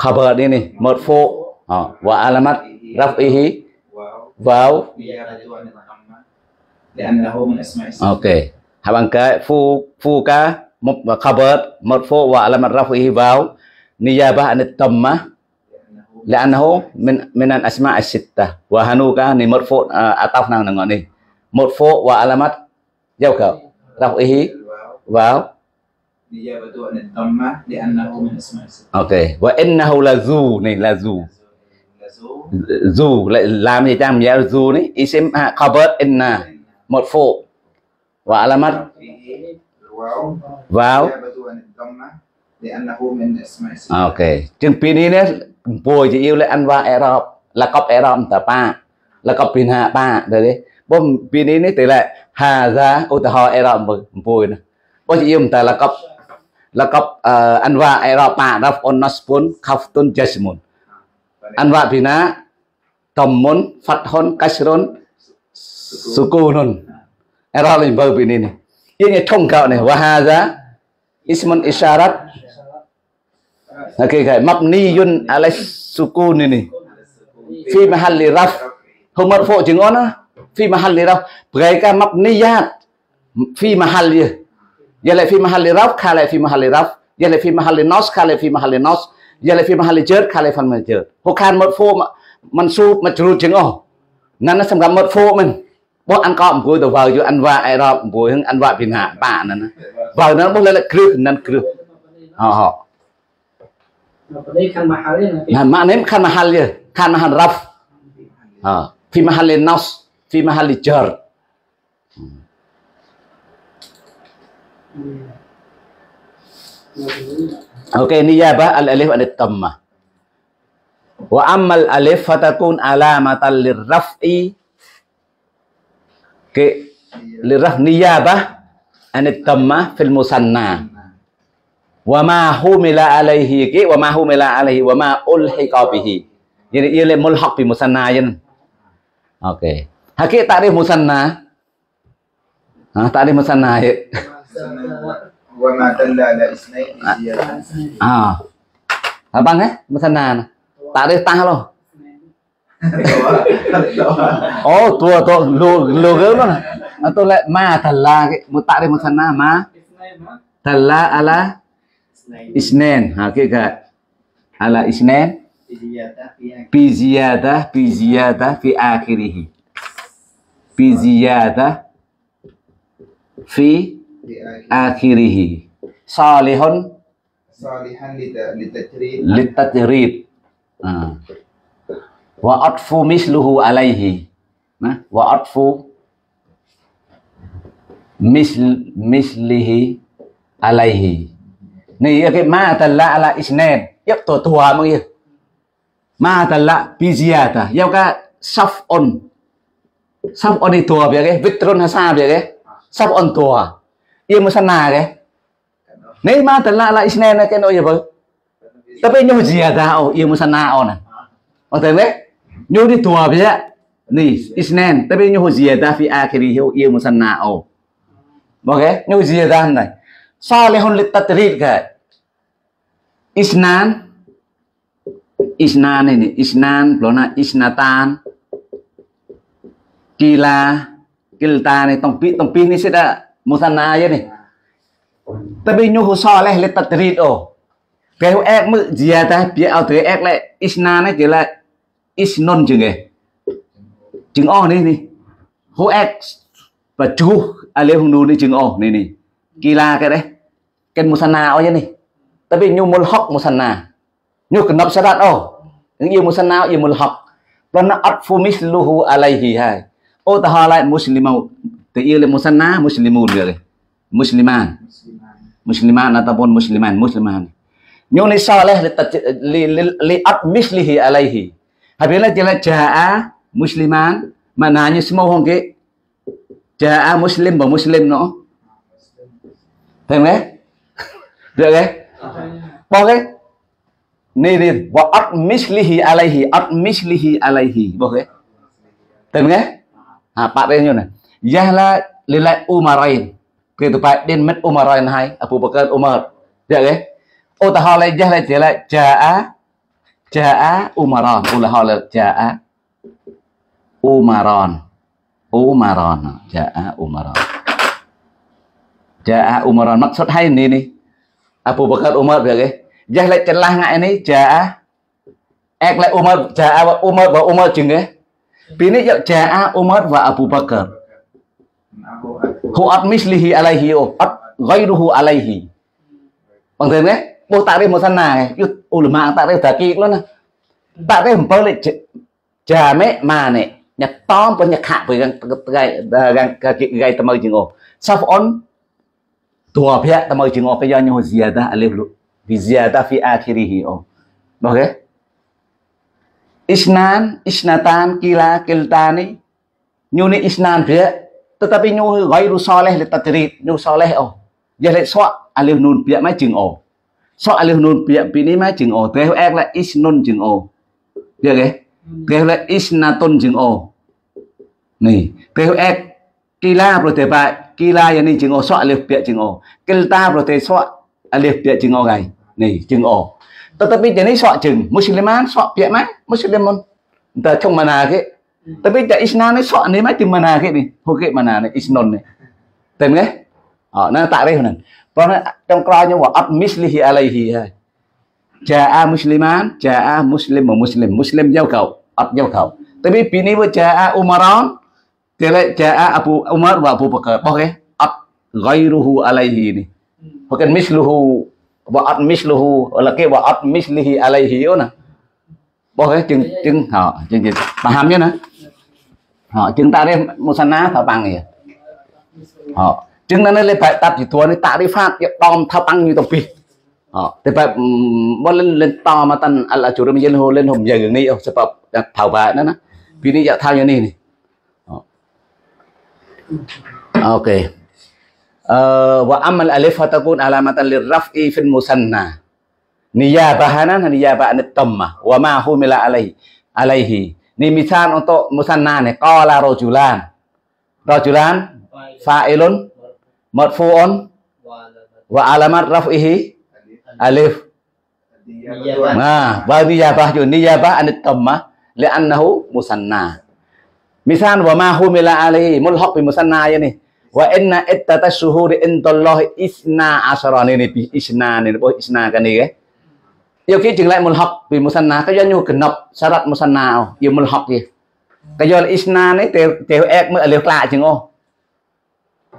khabar ni nih marfu' oh, wa alamat raf'ihi واو waw. نيابة عن الضمة لأنه من أسماء الستة. Oke. Habang ka fu fuka mub- khabar marfu' wa alamat raf'ihi waw. Niyabah an tammah لأنه لأنه من من الأسماء الستة وهنوكا ni مرفوع ataf nang nang ni مرفوع وعلامات جوكا رفعه الواو واو Nijabatu an tamma li. Okay, wa innahu là dù này là dù. Dù lại làm gì ta nhà giao dù này isim khabar inna một phụ và alamat vào okay chừng pin này bồi chỉ yêu lấy ăn va erop là cop erop ta pa là cop pin ha pa đây đấy bom pin này thì lại hà ra ô ta ho erop bồi nè bom chỉ yêu ta là cop lakop anwa eropa raf onos pun kaftun jasmun anwa bina tommun fathon kasron sukunun era lên bờ bên này ini thông cạo này wahaza ismun isyarat okay guys mabniyun ala sukun ini fi mahalli raf không mất phụ chứng phi mahalli raf cái cái mabniyat phi mahalli يلا في محل رف كلا في محل رف يلا في محل نص كلا في محل نص يلا في محل جر كلا في محل جر هو كان مرفوع منصوب مجرور جنوه นั่นนะสำหรับหมดโฟมันบอกอันก็บุยตัววาวอยู่อันว่าไอรอบบุยอันว่าพินาบ้านนั่นนะวาวนั้นบอกเลยละครึกนั่นครึกอ๋อนั่นมาเนี่ยขันมาฮัลเลยขันมาฮัลรับอ่าฟิมาฮัลเลนอสฟิมาฮัลเลจอร์ Okey, niyabah al alif an tammah. Wa ammal alif fatakun alamatan lirraf'i ke lirraf niyabah an tammah fil musanna. Wa ma humila alaihi ke wa ma humila alaihi wa ma ulhiqa bihi. Jadi ia le mulhaq bi musanna yen. Okey. Hakik takrif musanna. Ha, takrif musanna ya. Wama dalla ala. Ah. Apa nggak Mesenan. Eh, Tarikh tah loh. oh, tua tua lu lu kan? Atau lek ma dalla mutarif musanna ma dalla ala isnen. Hakikat ala isnen bi ziyadah fi akhirih bi ziyadah fi Dạ. akhirihi. Salihun. Salihan litajrid litajrid à. wa atfu misluhu alaihi à. wa atfu misl mislihi alaihi này cái ma tala ala isnen yap to tua mo ye ma tala biziata yau ka saf on. Saf on tua bia ke vitron hasa bia ke saf on tua Ia musana ke. Ni ma talla ala isnan ke no ya ba. Tapi nyo ziyada oh, ia musana oh na. Oh tengok. Nyo ni tua biar. Ni isnan. Tapi nyo ziyada fi akhirih ia musana oh. Okey, nyo ziyada này. Salihun litatrid ka. Isnan Isnan ini, isnan, blona isnatan. Kila, kilta này, tông pi, tông pi musana aja nih tapi nyuhu soleh lihat tadrid oh kayak ek mu jiatah biar autre ek le isnana jela isnon jengge jeng oh nih nih hu ek baju alih hunu nih jeng oh nih nih gila cái đấy cái musana oh ya nih tapi nyu mul hok musana nyu kenap syarat oh những yêu musana yêu mul hok và nó at fumis luhu alaihi hai ô ta hà lại muslimau le musanna muslimun le. Musliman. Musliman ataupun musliman, musliman. Nyu ni saleh li, mislihi alaihi. Habila jala jaa musliman mananya semua orang ke jaa muslim ba muslim no. Không đấy? Được ni wa at mislihi alaihi at mislihi alaihi. Không đấy? Ha, Pak này. យ៉ាឡាលីឡាអ៊ូម៉ារ៉ៃនគេទៅប៉ែដិនមិតអ៊ូម៉ារ៉ៃនហើយអពូបកើនអ៊ូម៉ារយល់ទេឧទាហរណ៍លេយ៉ាឡាជាឡាចាអាចាអាអ៊ូម៉ារ៉ានឧទាហរណ៍លេចាអាអ៊ូម៉ារ៉ានអ៊ូម៉ារ៉ានចាអាអ៊ូម៉ារ៉ានចាអាអ៊ូម៉ារ៉ានមកសុតហើយនេះនេះអពូបកើនអ៊ូម៉ារយល់ទេយ៉ាឡាចន្លាស់ងាក់នេះចាអាអែកឡាអ៊ូម៉ារចាអាអ៊ូម៉ារបើអ៊ូម៉ារជាងទេពីនេះយកចាអាអ៊ូម៉ារវ៉ាអពូបកើន Hu at mislihi alaihi oh. At ghairuhu alaihi. Bằng thế đấy. Bố tạ đây một thân này. Yut ulama tạ đây tạ kỹ luôn nè. Tạ đây một lại trà mẹ mà nè. Nhạc tom và nhạc hạ với gan gai gan gai tâm ơi chừng ô. Sao on tua pihak tâm ơi chừng ô cái do nhau ziyada alif lu. Bi ziyada fi akhirihi oh. Okay? Isnan, isnatan, kila, kiltani. Nyu ni isnan pihak tetapi nyu gai ru soleh le tatrit nyu soleh oh ya le so alif nun pia ma jeng o so alif nun pia pi ni ma jeng o te ek la is nun jeng o ya ke te la is natun jeng o ni te ek kila pro te ba kila ya ni jeng o so alif pia jeng o kelta pro te so alif pia jeng o gai ni jeng o tetapi jadi so jeng musliman so pia ma muslimun ta chung mana ke tapi tak isna ni sok ni macam mana ke ni? Hukit mana ni? Isnon ni. Tem ke? អត់ហ្នឹងតាក់រេះហ្នឹងព្រោះចុងក្រោយខ្ញុំអត់ mislihi alaihi ហើយ jaa musliman jaa muslim wa muslim muslim យកកោអត់យកកោតែពីពីនេះវា jaa umaran គេលេ jaa abu umar wa abu bakar បោះគេអត់ ghairuhu alaihi នេះព្រោះគេ misluhu wa at misluhu là cái wa at mislihi alaihiណាបោះគេជឹងជឹងហ៎ជឹងជឹង paham chứ nè Họ chúng ta đây một sanh ná thảo bằng gì họ chừng nó lên phải tập chỉ thua nó tạo đi phát đom thảo bằng như tổng pi họ, thì phải mỗi lên lên to mà tan à, là chủ động dân hồ lên hôm giờ gần đi sẽ tập à, thảo bài nữa nè vì đi dạo thao như này ok. Ờ, wa amal alif fatakun alamatan lirraf'i fil musanna. Niyabahana niyabah at-tamma wa ma humila alaihi alaihi Ini misal untuk musanna nih. Qala rajulan. Rajulan fa'ilun marfu'un wa alamat raf'ihi alif. Nah, wa niyabah yun niyabah anit tamma li'annahu musanna. Misal wa ma humila alaihi mulhaq bi musanna ya nih. Wa inna ittata syuhuri indallahi isna asyara ini bi isna ini isna kan nih Dia jenglai mulhaq bi musanna ka yanyu kenop syarat musanna oh dia mulhaq dia. Ka yol isna ni te te ek me alih kla jeng oh.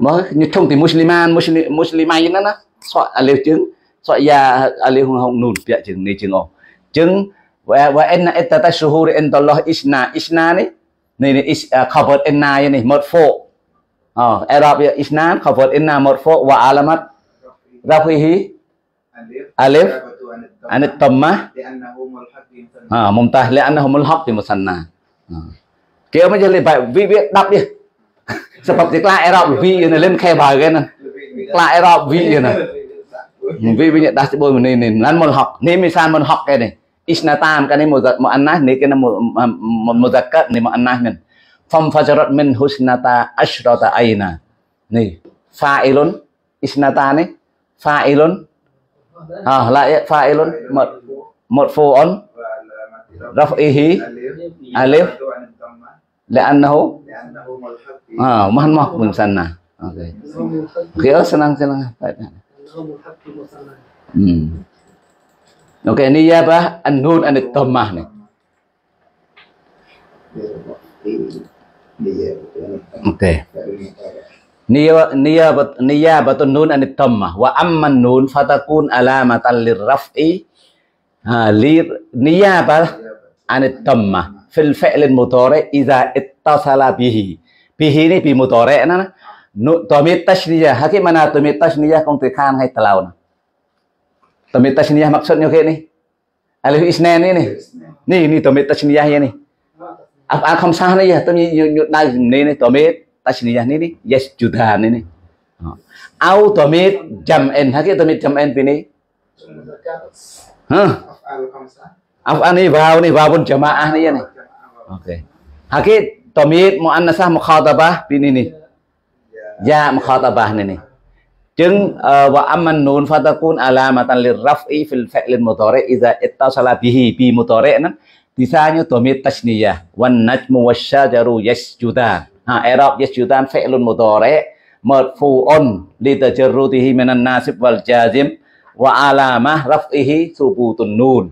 Mo như thông ti musliman muslim muslimai na na so alih jeng so ya alih hong hong nun pia jeng ni jeng oh. Jeng wa wa inna ittata shuhur indallah isna isna ni ni ni is covered inna ni marfu. Oh, Arab ya isna covered inna marfu wa alamat rafihi alif អានិតមៈអាមុំតាលអានហុមលហកទីមុសាន់ណាគេមិនចេះលេបែវិវាដាប់នេះសម្រាប់ទីក្លាអេរ៉ុបវិនៅលេនខេបើគេណាក្លាអេរ៉ុបវិណាវិវិញដាស់ទីបុយនេះនេះឡានមលហកនេះមានសានមលហកគេនេះអ៊ីស្ណាតាមកនេះមកមកអានណានេះគេណាមកមកកាត់នេះមកអានណាមិនហ្វមហ្វាជរតមិនហ៊ុស្ណាតាអស្រតាអៃណានេះហ្វាអ៊ីលុនអ៊ីស្ណាតានេះហ្វាអ៊ីលុន raf'ihi alif li'annahu لأنه ملحق ah mahan mah bin sana oke oke oh, senang senang hmm oke ini ya bah an-nun an dhammah nih oke Niya Niya bat niya batun nun an dhammah wa amman nun fatakun alamatan lirraf'i lir niyabah an dhammah fil fi'l mudhari idza ittasala bihi. Bihi ni bi mudhari na nu tamit tasniyah hakik mana tamit tasniyah công từ khan hay talau na. Tamit tasniyah maksudnya kayak nih alif isnan ini nih nih ini tamit tasniyah ya nih af'al khamsah nih ya. Tamit nyut dai ni tamit tasniyah ini yasjudan ini. Au domir jam'in. Hakik domir jam'in ini. Hah? Af'an ani bau nih, bau pun jamaah nih ya nih. Oke. Okay. mu domir mu'annasah mukhatabah pini nih. Ya mukhatabah nih nih. Jeng e, wa aman nun fatakun alamatan lirraf'i fil fi'lil mudhari' idza ittasala bihi bi mudhari' nan disanya domir tasniyah wan najmu wasyajaru yasjudan. ha Arab yasjudan fi'lun mudhari' marfu'un li tajarrudihi minan nasib wal jazim wa alamah raf'ihi thubutun nun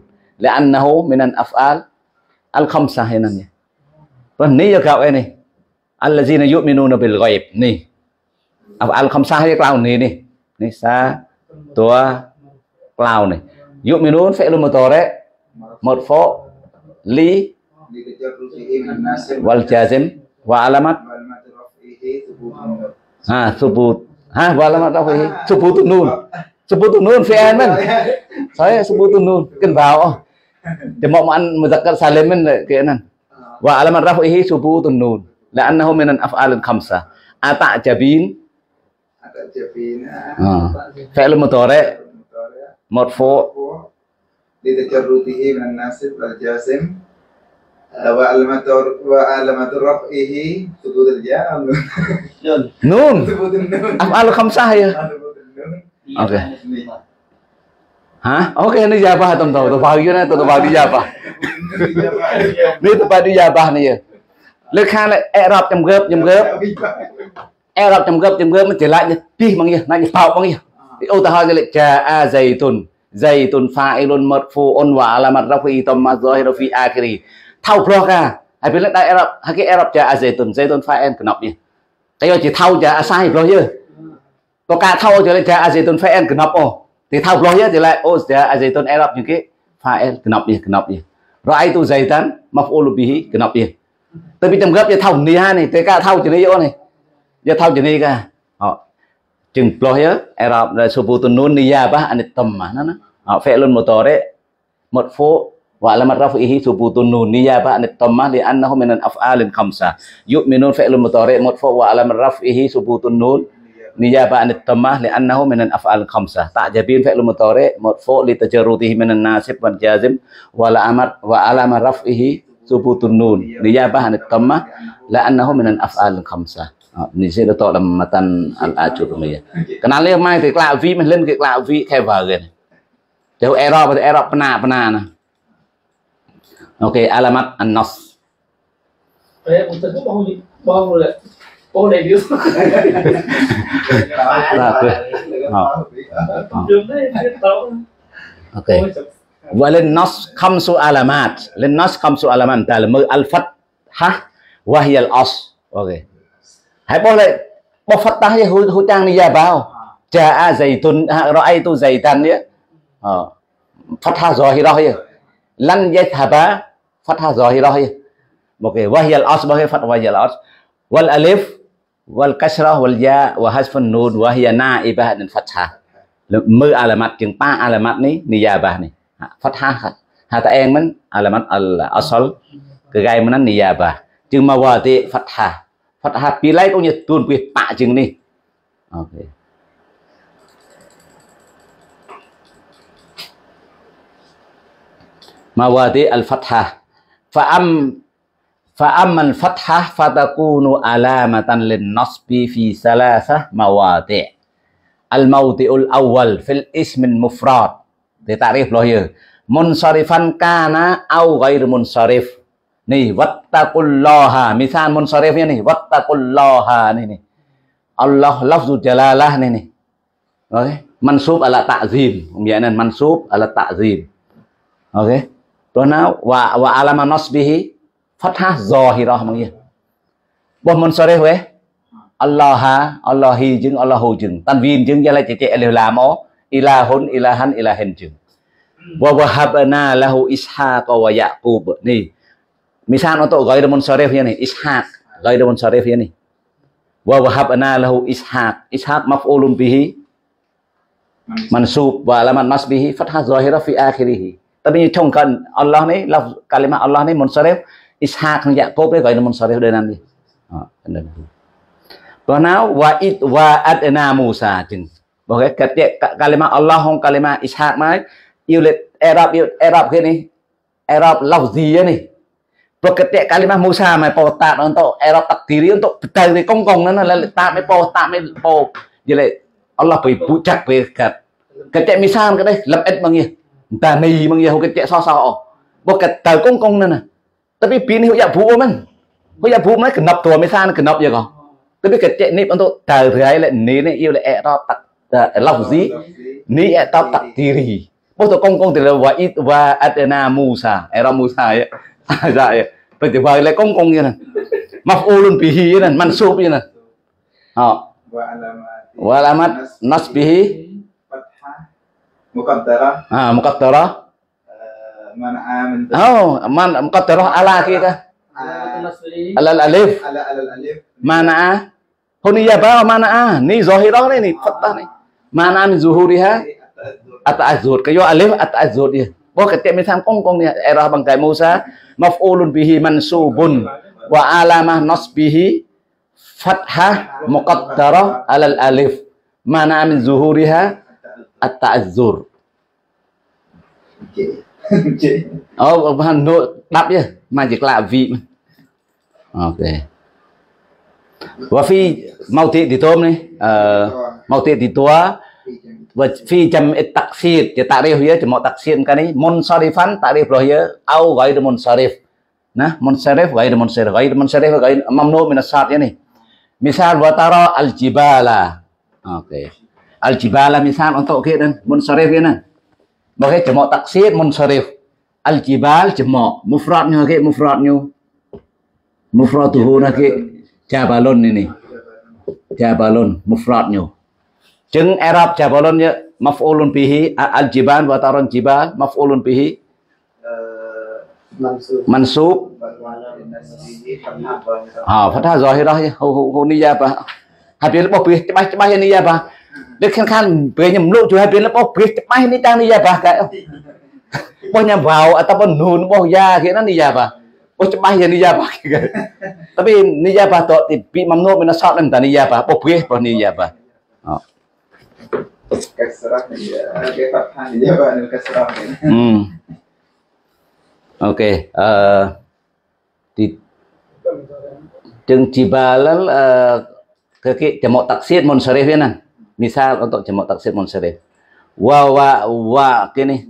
li'annahu minan af'al al khamsah hinan ya. Vâng, ní cho cậu em này. Allazina yu'minuna bil ghaib ni. Af'al khamsah cho cậu này ni. Ni sa tua cloud này. Yu'minun fi'lun mudhari' marfu' li wal jazim wa alamat? Ah subut. Ah wa alamat rafihi subutun nun. Subutun nun fi'an saya subutun nun. Kan bawah demokan muzakkar salimin kenan wa alamat rafihi subutun nun. La'annahu minan af'alin khamsah ata jabin. Ata jabin fi'l mudhari marfu. Li tajarrudihi minan nasib wal jazim وعلامة وعلامة رفعه ثبوت الياء nun. ثبوت النون Af'al khamsah ya. ثبوت النون Oke. Hah? Oke, ini jabah teman tahu. Tuh pagi ni tuh pagi jabah. Ni tu pagi jabah ni ya. Lek khan lại i'rab chấm gớp chấm gớp. Arab trong gấp trong gấp nó trở lại như pi bằng như này như phao bằng như ô ta hỏi cái lệ jaa zaitun zaitun fa'ilun marfu'un wa alamat rafi'i tamma zahiru fi akhiri thau ploga hay biết đại Arab hay cái Arab cho azeton, zaytun fa en knop nhỉ cái giờ chỉ thau cho asai à plo chứ. Có cả thau cho lại cho azeton fa en knop ô. Thì thau plo chứ thì lại ô cho azeton Arab như cái fa en knop nhỉ knop đi, rồi ai tu zaytan maf'ul bihi knop đi, tôi bị tầm gấp cho thau ni ha này tôi cả thau cho ni vô này. Giờ thau cho ni cả. Họ chừng plo chứ Arab là suputun nun niya ba anh tâm mà nó nó. Họ phê luôn một tờ đấy. Một phố wa alamat raf'ihi subutun nuniyah ba'da dhammah li'annahu minan af'alil khamsah yu'minun fi'lun mudhari' mudfa wa alamat raf'ihi subutun nun niyaba an tamah li annahu min al af'al khamsah ta'jabin fi'l mudhari marfu' li tajarrudihi min an nasib wal jazim wal amr wa alama raf'ihi thubutun nun niyaba an tamah la annahu min al af'al khamsah ni sẽ được tọa đầm mà tan al ajur mia cái này mai thì lạ vi mình lên cái lạ vi khai vào rồi đều error error pna pna này Ok, alamat an اوكي علامه النص اوكي وللنص خمس علامات للنص خمس علامات تعلم الفتحه وهي الاصل اوكي hãy bóc lại bóc phát tay hồi hồi trang này vào. Cha a dày tuần rồi tu dày tan nhé. Phát ha rồi rồi lăn dây thà bá fathah zahirah ya okay wahyal asbah ya fathah wahyal as wal alif wal kasrah wal ya wa hasfun nun wa hiya naibah dan fathah មើលអាឡាម៉ាត់ជាងប៉ាអាឡាម៉ាត់នេះនីយ៉ាបាសនេះហ្វាត់ហាហាតាអេងមិនអាឡាម៉ាត់អលអសលគឺហ្គៃមិននីយ៉ាបាសជាងមកវ៉ាទេហ្វាត់ហាហ្វាត់ហាពីឡៃអូនយទួនពីប៉ាជាងនេះអូខេមកវ៉ាទេអលហ្វាត់ហា fa amman fathah fatakunu alamatan lin nasbi fi salasah mawati' al-mawti'ul awal fil ismin mufrad. Thì ta'rif lo ya. Munsarifan kana au ghair munsarif. Nih wattaqullaha. Misal munsarifnya nih wattaqullaha nih nih Allah lafzu jalalah nih nih okay, mansub ala ta'zim. Kemudian mansub ala ta'zim. Okay rồi nào, và và alama nasbihi fathah zahirah mangya boh munsarif weh Allah ha Allahi chứng Allahu chứng tanwin chứng gia lai cece alif lam o ilahun, ilahan ilahin chứng wa wahabna lahu ishaq wa yaqub. Nih misal untuk ghair munsharif ya nih ishaq. Ghair munsharif ya nih wa wahabna lahu ishaq. Ishaq maf'ulun bihi. Mansub. Wa alamat nasbihi fathah zahirah fi akhirih tapi trong cần Allah này là kalimah Allah này munsarif Ishaq thằng dạ cốp đấy gọi là munsarif đời nan đi đó nào wa it wa adna Musa chừng บอกแค่แต่กาลิมาอัลลอฮ์ของกาลิมาอิสฮากไหมอิวเลตเอรับอิวเอรับแค่นี้เอรับลาวซีนี่ปกติกาลิมามูซาไม่พอตาดอันโตเอรับตักทีรีอันโตเตยในกองกองนั้นนั่นแหละตาไม่พอตาไม่พอยังเลยอัลลอฮ์ไปปูจักไปกัดกระเจมิซามก็ได้ลำเอ็ดบางอย่าง ta ni mang ya sao sao, sosok cái tàu tau kong kong nana tapi pin hu ya bu man hu ya bu man kenap tua mesa na kenap ya ko tapi kat cek nip antuk tau rai le ni ne yêu le e ro tak lau gì ni e tau tak diri bo to kong kong te le wa it wa adna musa e musa ya dạ ya bây giờ vậy lại công công như này maf'ulun bihi như này mansub như này họ wa alamat. Nasbihi muqaddarah ah muqaddarah. man'a min Oh, man muqaddarah ala kita. Alal alif. ala ala alif Mana Huniyah bawa mana Ni zahirah ni, ni fathah ni. Mana min zuhuriha at-ta'azzur. Kayo alif at-ta'azzur dia. Bahwa ketika misal kongkong ni era bangkai Musa maf'ulun bihi mansubun wa alamah nasbihi fathah muqaddarah alal alif. Mana min zuhuriha at-ta'azzur. Ồ, oh, *laughs* ờ, nội đáp chứ, mà chỉ là vị. Ok. Và phi mau thị thì tôm này, ờ, mau thị thì tua. Và phi chấm ít tạc xịt thì tạ đây hứa chỉ mọi tạc cái này môn sa đi phán tạ đây rồi hứa ao gọi được môn sa đi nè môn sa đi được môn sa gọi được môn sa đi gọi mâm nô mình sát vậy này. Misal watara al jibala ok. Al-jibala misal untuk kita munsharif kita. Maka jemok taksir munsharif. Al-jibal jemok. Mufradnya kita mufradnya. Mufraduhu kita jabalun ini. Jabalun mufradnya. Jeng Arab jabalun ya maf'ulun bihi al-jibal wa taron jibal maf'ulun bihi mansub ah fathah zahirah ya hu hu Habis hadir bih cemah-cemah ya Lek kan kan bre nyemluk lepo ini tang nih ya bah kayak. Poh nyambau ataupun nun poh ya kira nih ya bah. Poh cepah ya nih ya bah. Tapi nih ya bah tok tipi mamnu minasat tani ya bah. Poh poh ya bah. Oh. Hmm. Oke, okay, uh, di deng jibalal uh, eh, kaki demok taksir mon ya, nan misal untuk jamak taksir munserif wa wa wa kini.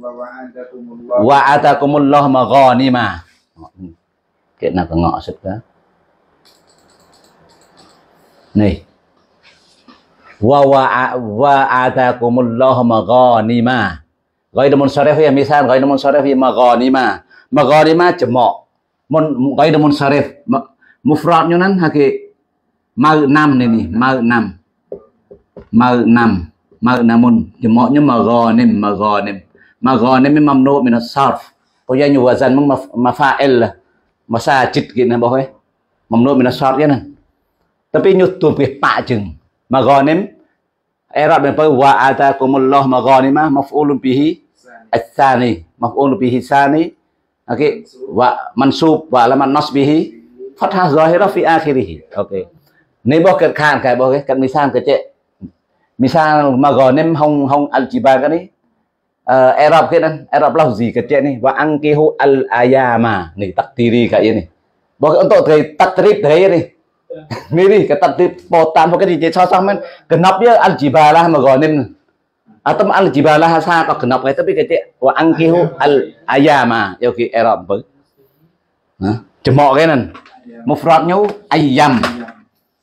Wa atakumullah maghanima. Kena tengok sedekah nih. Wa wa wa atakumullah maghanima. Ghairu munsharif ya misal ghairu munsharif ya maghanima. Maghanima jamak mun ghairu munsharif mufradnya nan hake. Magnam ini magnam. mờ nằm mờ nằm môn thì mọi như mà gò nên mà gò nên mà gò nên mới mầm nô mình nó sarf có giờ nhiều dân mong mà mà pha el mà sa chít kia nè bao mầm nô mình nó sarf vậy nè. Tapi nyu tu pi pa chừng. Mà gò nên erat bên phải wa atakumullah mà gò nên mà maf'ulun bihi asani maf'ulun bihi sani OK, wa mansub wa laman nasbihi fathah zahira fi akhirih okay này bao cái khan cái bao cái cái misan cái chế misal Maghrib hong hong al-Jibar kan ni uh, Arab ke kan Arab lafzi kecil ni wa ankihu al-ayama ni takdiri kat ni bagi untuk dari takrib dari ni ni ni ke takrib potan ke ni so sama genap dia al-Jibalah Maghrib atau al-Jibalah sa kau genap ke tapi kecil wa ankihu al-ayama yo ki Arab ber ha jemok ke nan mufradnya ayam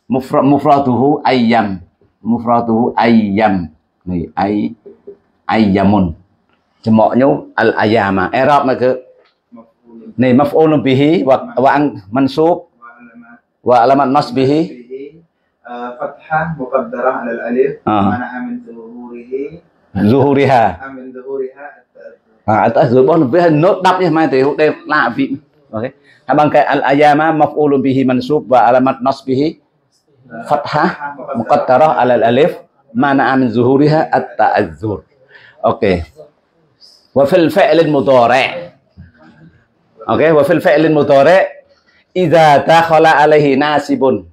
mufrad mufraduhu ayam mufratuhu ayyam. Ni ay ayyamun. Jamaknya al ayama i'rab maka ni maf'ulun bihi wa wa an mansub wa alamat nasbihi. Fathah muqaddarah al alif ah. mana'a min zuhurihi. Zuhuriha. Ah, min zuhuriha ta rồi bon với nốt đắp nhé mai thì hôm đây lạ vị. Ok. Bằng cái al ayama maf'ulun bihi mansub wa alamat nasbihi. فتحة مقطرة على الألف معنى من زهورها التأذر أوكي وفي الفعل المضارع أوكي وفي الفعل المضارع إذا دخل عليه ناسب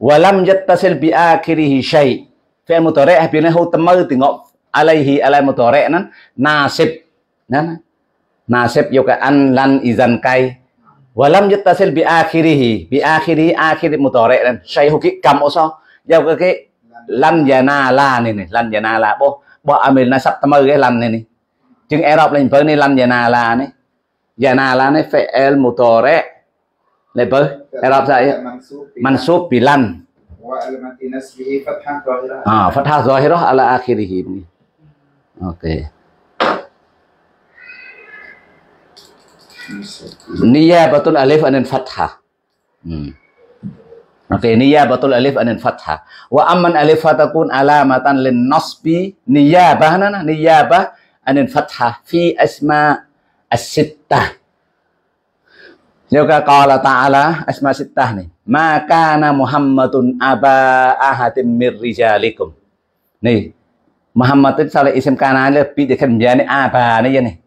ولم يتصل بآخره شيء في المضارع بينه تمرد عليه على المضارع ناسب ناسب يوكا أن لن إذن كاي walam yattasil bi akhirih bi akhirih akhir mudhari dan syaihuki kam oso. Giao cái cái lan na la này này lâm lan na la bo bo amil nasab tamal cái lan này này chừng Arab lên phơi này lâm lan na la này yana la này phải el mudhari này phơi Arab dạy mansub bi lâm. à fatha zahirah ala akhirih ok Oke. Niyabatul alif anin fathah. Hmm. Oke, niyabatul alif anin fathah. Wa amman alif fatakun alamatan lin nasbi niyabah nana niyabah anin fathah fi asma as-sittah. Juga ta'ala asma sittah nih. Maka na Muhammadun aba ahadim mir rijalikum. Nih. Muhammad itu salah isim kana lebih dekat menjadi aba nih ya nih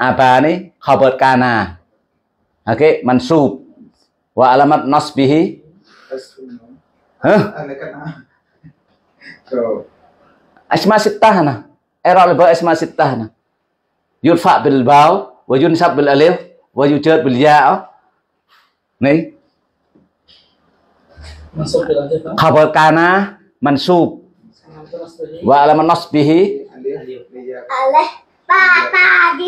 apa ini khabar kana. Oke okay, mansub. Wa alamat nasbihi. Huh? asma sittahna era al asma sittahna yurfa bil bau wa yunsab bil alif wa yujad bil ya. Nih. Khabar kana mansub. Wa alamat nasbihi. ba ba đi.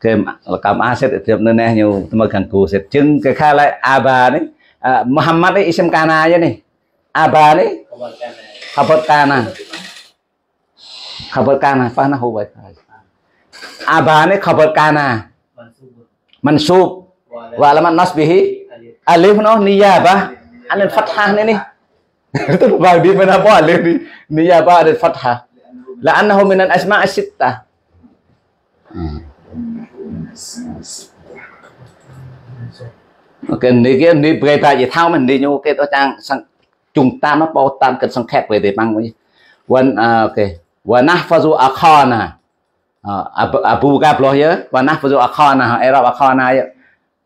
Cái cam aset tiệm nên nè. Nhiều mà càng cù sẽ chứng cái khai lại. Aba đấy. À, Muhammad ấy, isem kana aja nih aba đấy. Habat kana. Habat kana phải fana hu baik aba đấy Habat kana. Mansub. Wa alamat nasbihi alif no niyabah phát fathah nih nè tức là vào đi bên nào bỏ lên đi. Ni ya ba được Fatha hà là anh hôm nay asma asita okay ni cái ni bề ta gì thao mình đi nhau cái đó trang sang chung ta nó bao tam cần sang khép về để băng với. Wan à, ok. Wan nahfazu akhana. À, Abu gab lo ya wan nahfazu akhana era akhana ya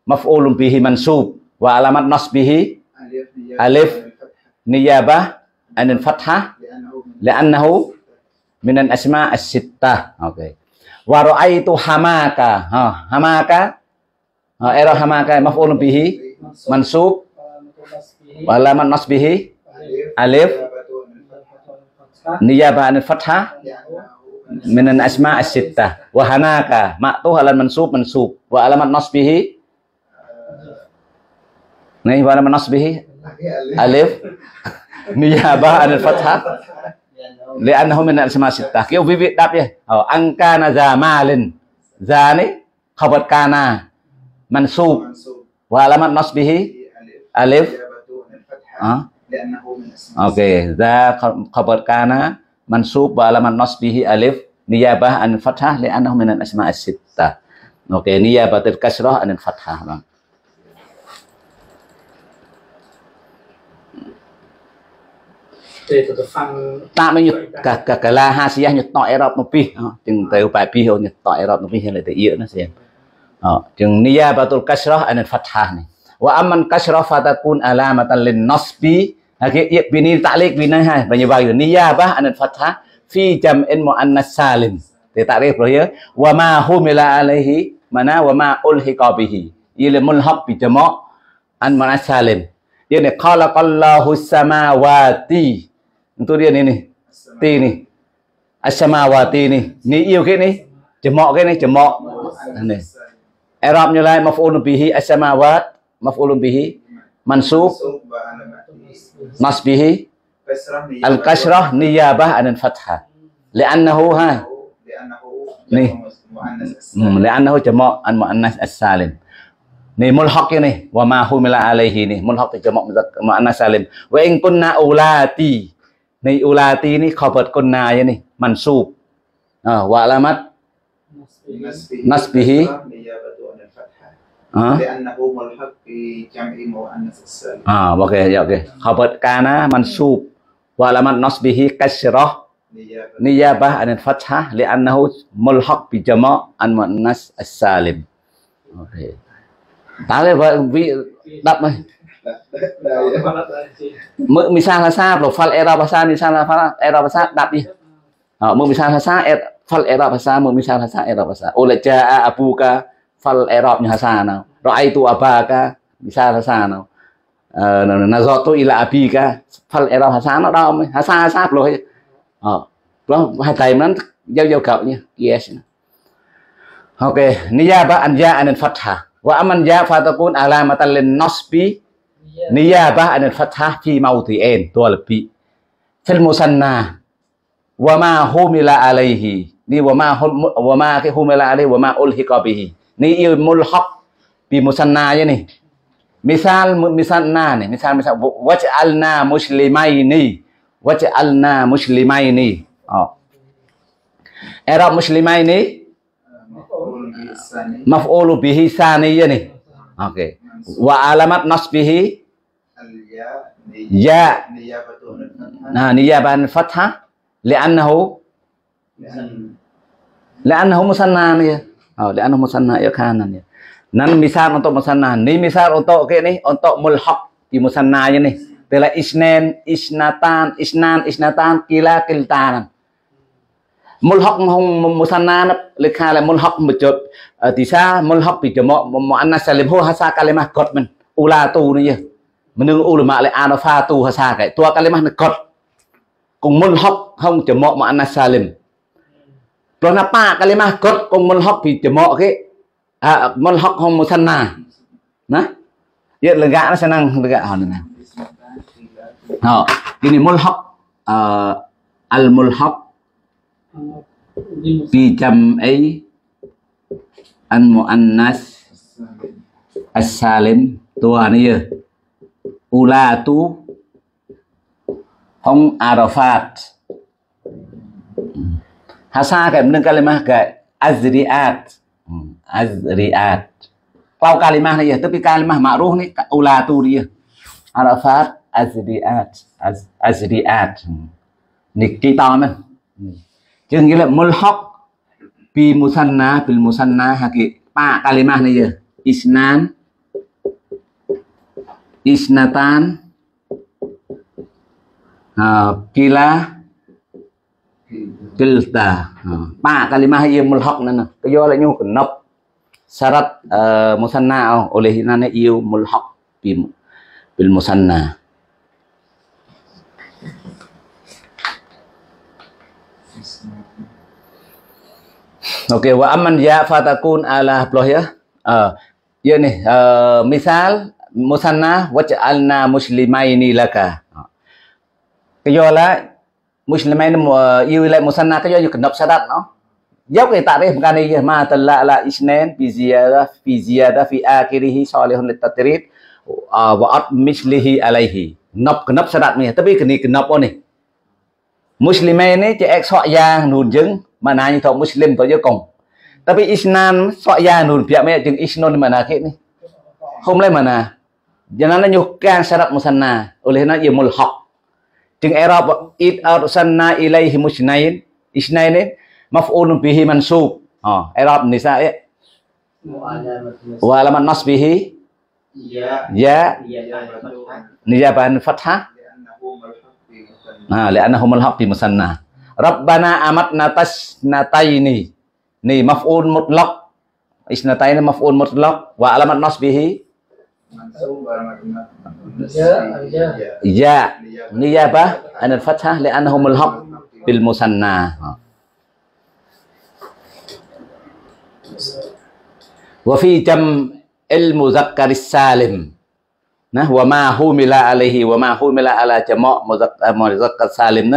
maf'ulun bihi mansub. Wa alamat nasbihi. Alif. niyabah anil fathah li'annahu minan asma as-sittah. Oke. Okay. Wa ra'aitu hamaka. Ha, hamaka. Ha, era hamaka maf'ulun bihi mansub wala man nasbihi alif niyabah anil fathah minan asma as-sittah wa hanaka ma'tuh halan mansub mansub wa alamat nasbihi nih wa alamat nasbihi alif. Niyabah anil fathah. li'annahu min al-asma' sittah kêu quý vị đáp đi ya. ở oh, an kana za malin. Za ni? Khabar kana mansub. Wa alamat nasbihi? Alif. Ah. Oke, za khabar kana mansub wa alamat nasbihi alif. Niyabah an fathah li'annahu min al-asma' sittah Oke, niyabatul kasrah anil fathah. ta bây nhục cả cả cả là ha sĩ nhục tỏi rập nó pi ờ, chừng tới bài pi hồn nhục tỏi rập nó pi hay là tới yếu nó xem ờ, chừng niya batul kasrah an fatha này wa amman kasrah fatakun alamatan lin nasbi Okay, ia bini taklik bina ha banyak bagi niyabah an fatha, fi jam'in muannas salim. Dia takrif roh ya. Wa ma humila alaihi mana wa ma ulhiqa bihi. Ia mulhaq bi jama' an muannas salim. Ia ni qalaqallahu samawati durian ini ti ini asamawati ini ni yêu cái này jemok cái này jemok. Này Arabnya lain maf'ulun bihi asamawat maf'ulun bihi mansub nasbihi al-kasrah niyabah anan fathah li'annahu ha? Nih hmm, li'annahu jamak an muannas as-salim. Nih mulhaq ini wa ma humila alaihi nih mulhaq jamak muannas salim. Wa in kunna ulati ในอุลาตีนี่ขอเปิดกลนายนี่มันสูบอ่าวะละมัดนัสบิฮีอ่าโอเคโอเคขอเปิดกานะมันสูบวาละมัดนัสบิฮีกัสรอนิยาบะอันฟัตฮะเลอันนะฮุมุลฮักบิจมะอันมันนัสอัสซาลิมโอเคตาเลยว่าดับไหม Mơ misal hasa lo fal era bahasa misal fal era bahasa đập đi. Ờ mơ misal fal era bahasa mơ misal hasa era bahasa. Ola jaa abuka fal era nya hasa nào. Ra'aitu abaka misal hasa nào. Ờ nazatu ila abika fal era bahasa nó đâu hasa hasa lo. Ờ đó hai tay nó giao giao cậu. Yes. Ok, niyaba an ja'a an fathah. Wa aman ja'a fatakun alamatan lin nasbi نيابة عن الفتحة في موضعين طول بي في المثنى وما حمل عليه ني وما هم وما حمل عليه وما ألحق به ني ملحق بمثنى يعني misal misalna nih misal misal waj'alna muslimaini waj'alna muslimaini. Oh. Era muslimaini? Maf'ulu bihi saniya nih oke okay. wa alamat nasbihi? ya. Nah niyaban fathah li'annahu li'annahu. Musanna ya. Oh li'annahu musanna ya kanan ya. Nan misal untuk musanna ini misal untuk oke okay, nih untuk mulhaq. Di musanna ya nih tela isnain, isnatan isnan isnatan kila kiltan mulhaq hong musanna lekha la mulhaq mujab tisa eh, mulhaq bi jamak muannas salim hu hasa kalimah qadman ula ni ya. Menurut ulama le anafatu hasa kai. Tua kalimah ni qad គងមុលហុកហុងចមកមកអណាសាលឹមព្រោះណាប៉ាកាលីម៉ាកត់គងមុលហុកពីចមកគេ à, mulhaq hum musanna nah ya lega nó senang lega hon nah Nah, ini mulhaq uh, al mulhaq bi jam'i an muannas as-salim tua ni ya ulatu hong arafat hasa kayak bener kalimah kayak azriat Hmm, azriat kalau kalimah ni ya tapi kalimah ma'ruf ni ulatu dia arafat azriat az, azriat Hmm. ni kita man Chừng nghĩa là mulhaq bi musanna bil musanna haki pa kalimah ni ya isnan isnatan uh, à, kila kilta à, ba pa kalimah ya mulhaq nana kayo la nyu kenop syarat uh, à, musanna oleh nana iu mulhaq bil musanna Okey, wa aman ya fatakun ala ploh ya. Uh, ya ni, uh, misal musanna waj'alna muslimaini laka គេយកឡាមុស្លីមយូរឡៃមុសាណាគេយកយកកណប់សាដាត់ណោះយកគេតារេហ្មកានីយម៉ាតឡាឡាអ៊ីស្នេនពីហ្ស៊ីយ៉ាដាហ្វីហ្ស៊ីយ៉ាដាហ្វីអាគីរីហ៊ីសាលីហ៊ុនតតរីតវ៉ាអត់មីស្លីហ៊ីអាឡៃហ៊ីណប់កណប់សាដាត់មីតពីគនីកណប់អូនេះមុស្លីមនេះជាអេកសក់យ៉ានូនយើងម៉ាណាញទៅមុស្លីមទៅយកកងតពីអ៊ីស្ណានសក់យ៉ានូនប្រាក់មីជាងអ៊ីស្នូនម៉ាណាគេនេះហុំឡៃម៉ាណា jangan nyukan syarat musanna. Oleh na ia mulhaq. Jeng Arab id arsalna ilaihi musnain. Isnain maf'ulun bihi mansub. Oh Arab nisa ya? Wa alamat nasbihi. Ya. ya. Niyaban fathah. Nah li'annahu mulhaq bi musanna. Rabbana amatna tasnataini. Ni maf'ul mutlaq. Isnataini maf'ul mutlaq. Wa alamat nasbihi ya niyabah an al-fathah li'annahu mulhaq bil musanna. Wa fi jam il muzakkar salim. Nah, wa ma humila alaihi wa ma humila ala jama' muzakkar à, salim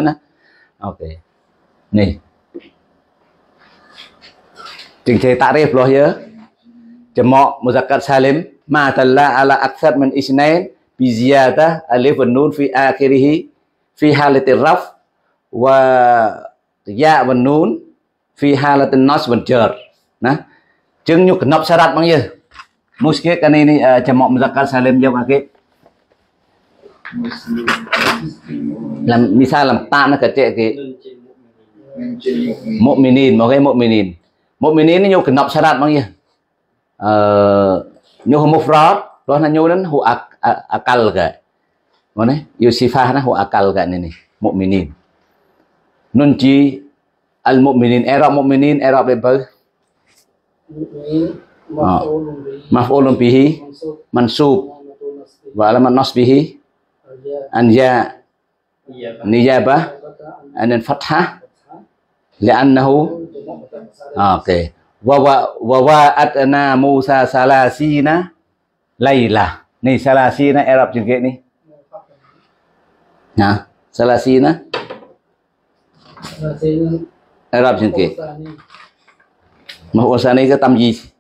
جماع مذكر سالم ما دل على أكثر من اثنين بزيادة ألف والنون في آخره في حالة الرفع وياء والنون في حالة النصب والجر ណាចឹងញុកណប់សារ៉ាត់បងយើមូស្គីកានេះនេះចំមកមសកាសាលឹមយកអាគេលំនិសាលំតាមណាកចេគេមុមីនីនមកគេមុមីនីនមុមីនីននេះញុកណប់សារ៉ាត់បងយើ Ờ, nyu mufrad loh na nyu nan hu ak, a- akal ka mana yu sifah na hu akal ka ni mukminin nun ji al mukminin era mukminin era bebal ờ, maf'ulun bihi mansub. Wa alamat nasbihi an ya niyabah fathah li'annahu Oke. Ờ, okay wa wa wa'atna Musa salasina laila. Nih salasina Arab juga nih. Nah, salasina Arab juga. Mau usani ke tamyiz.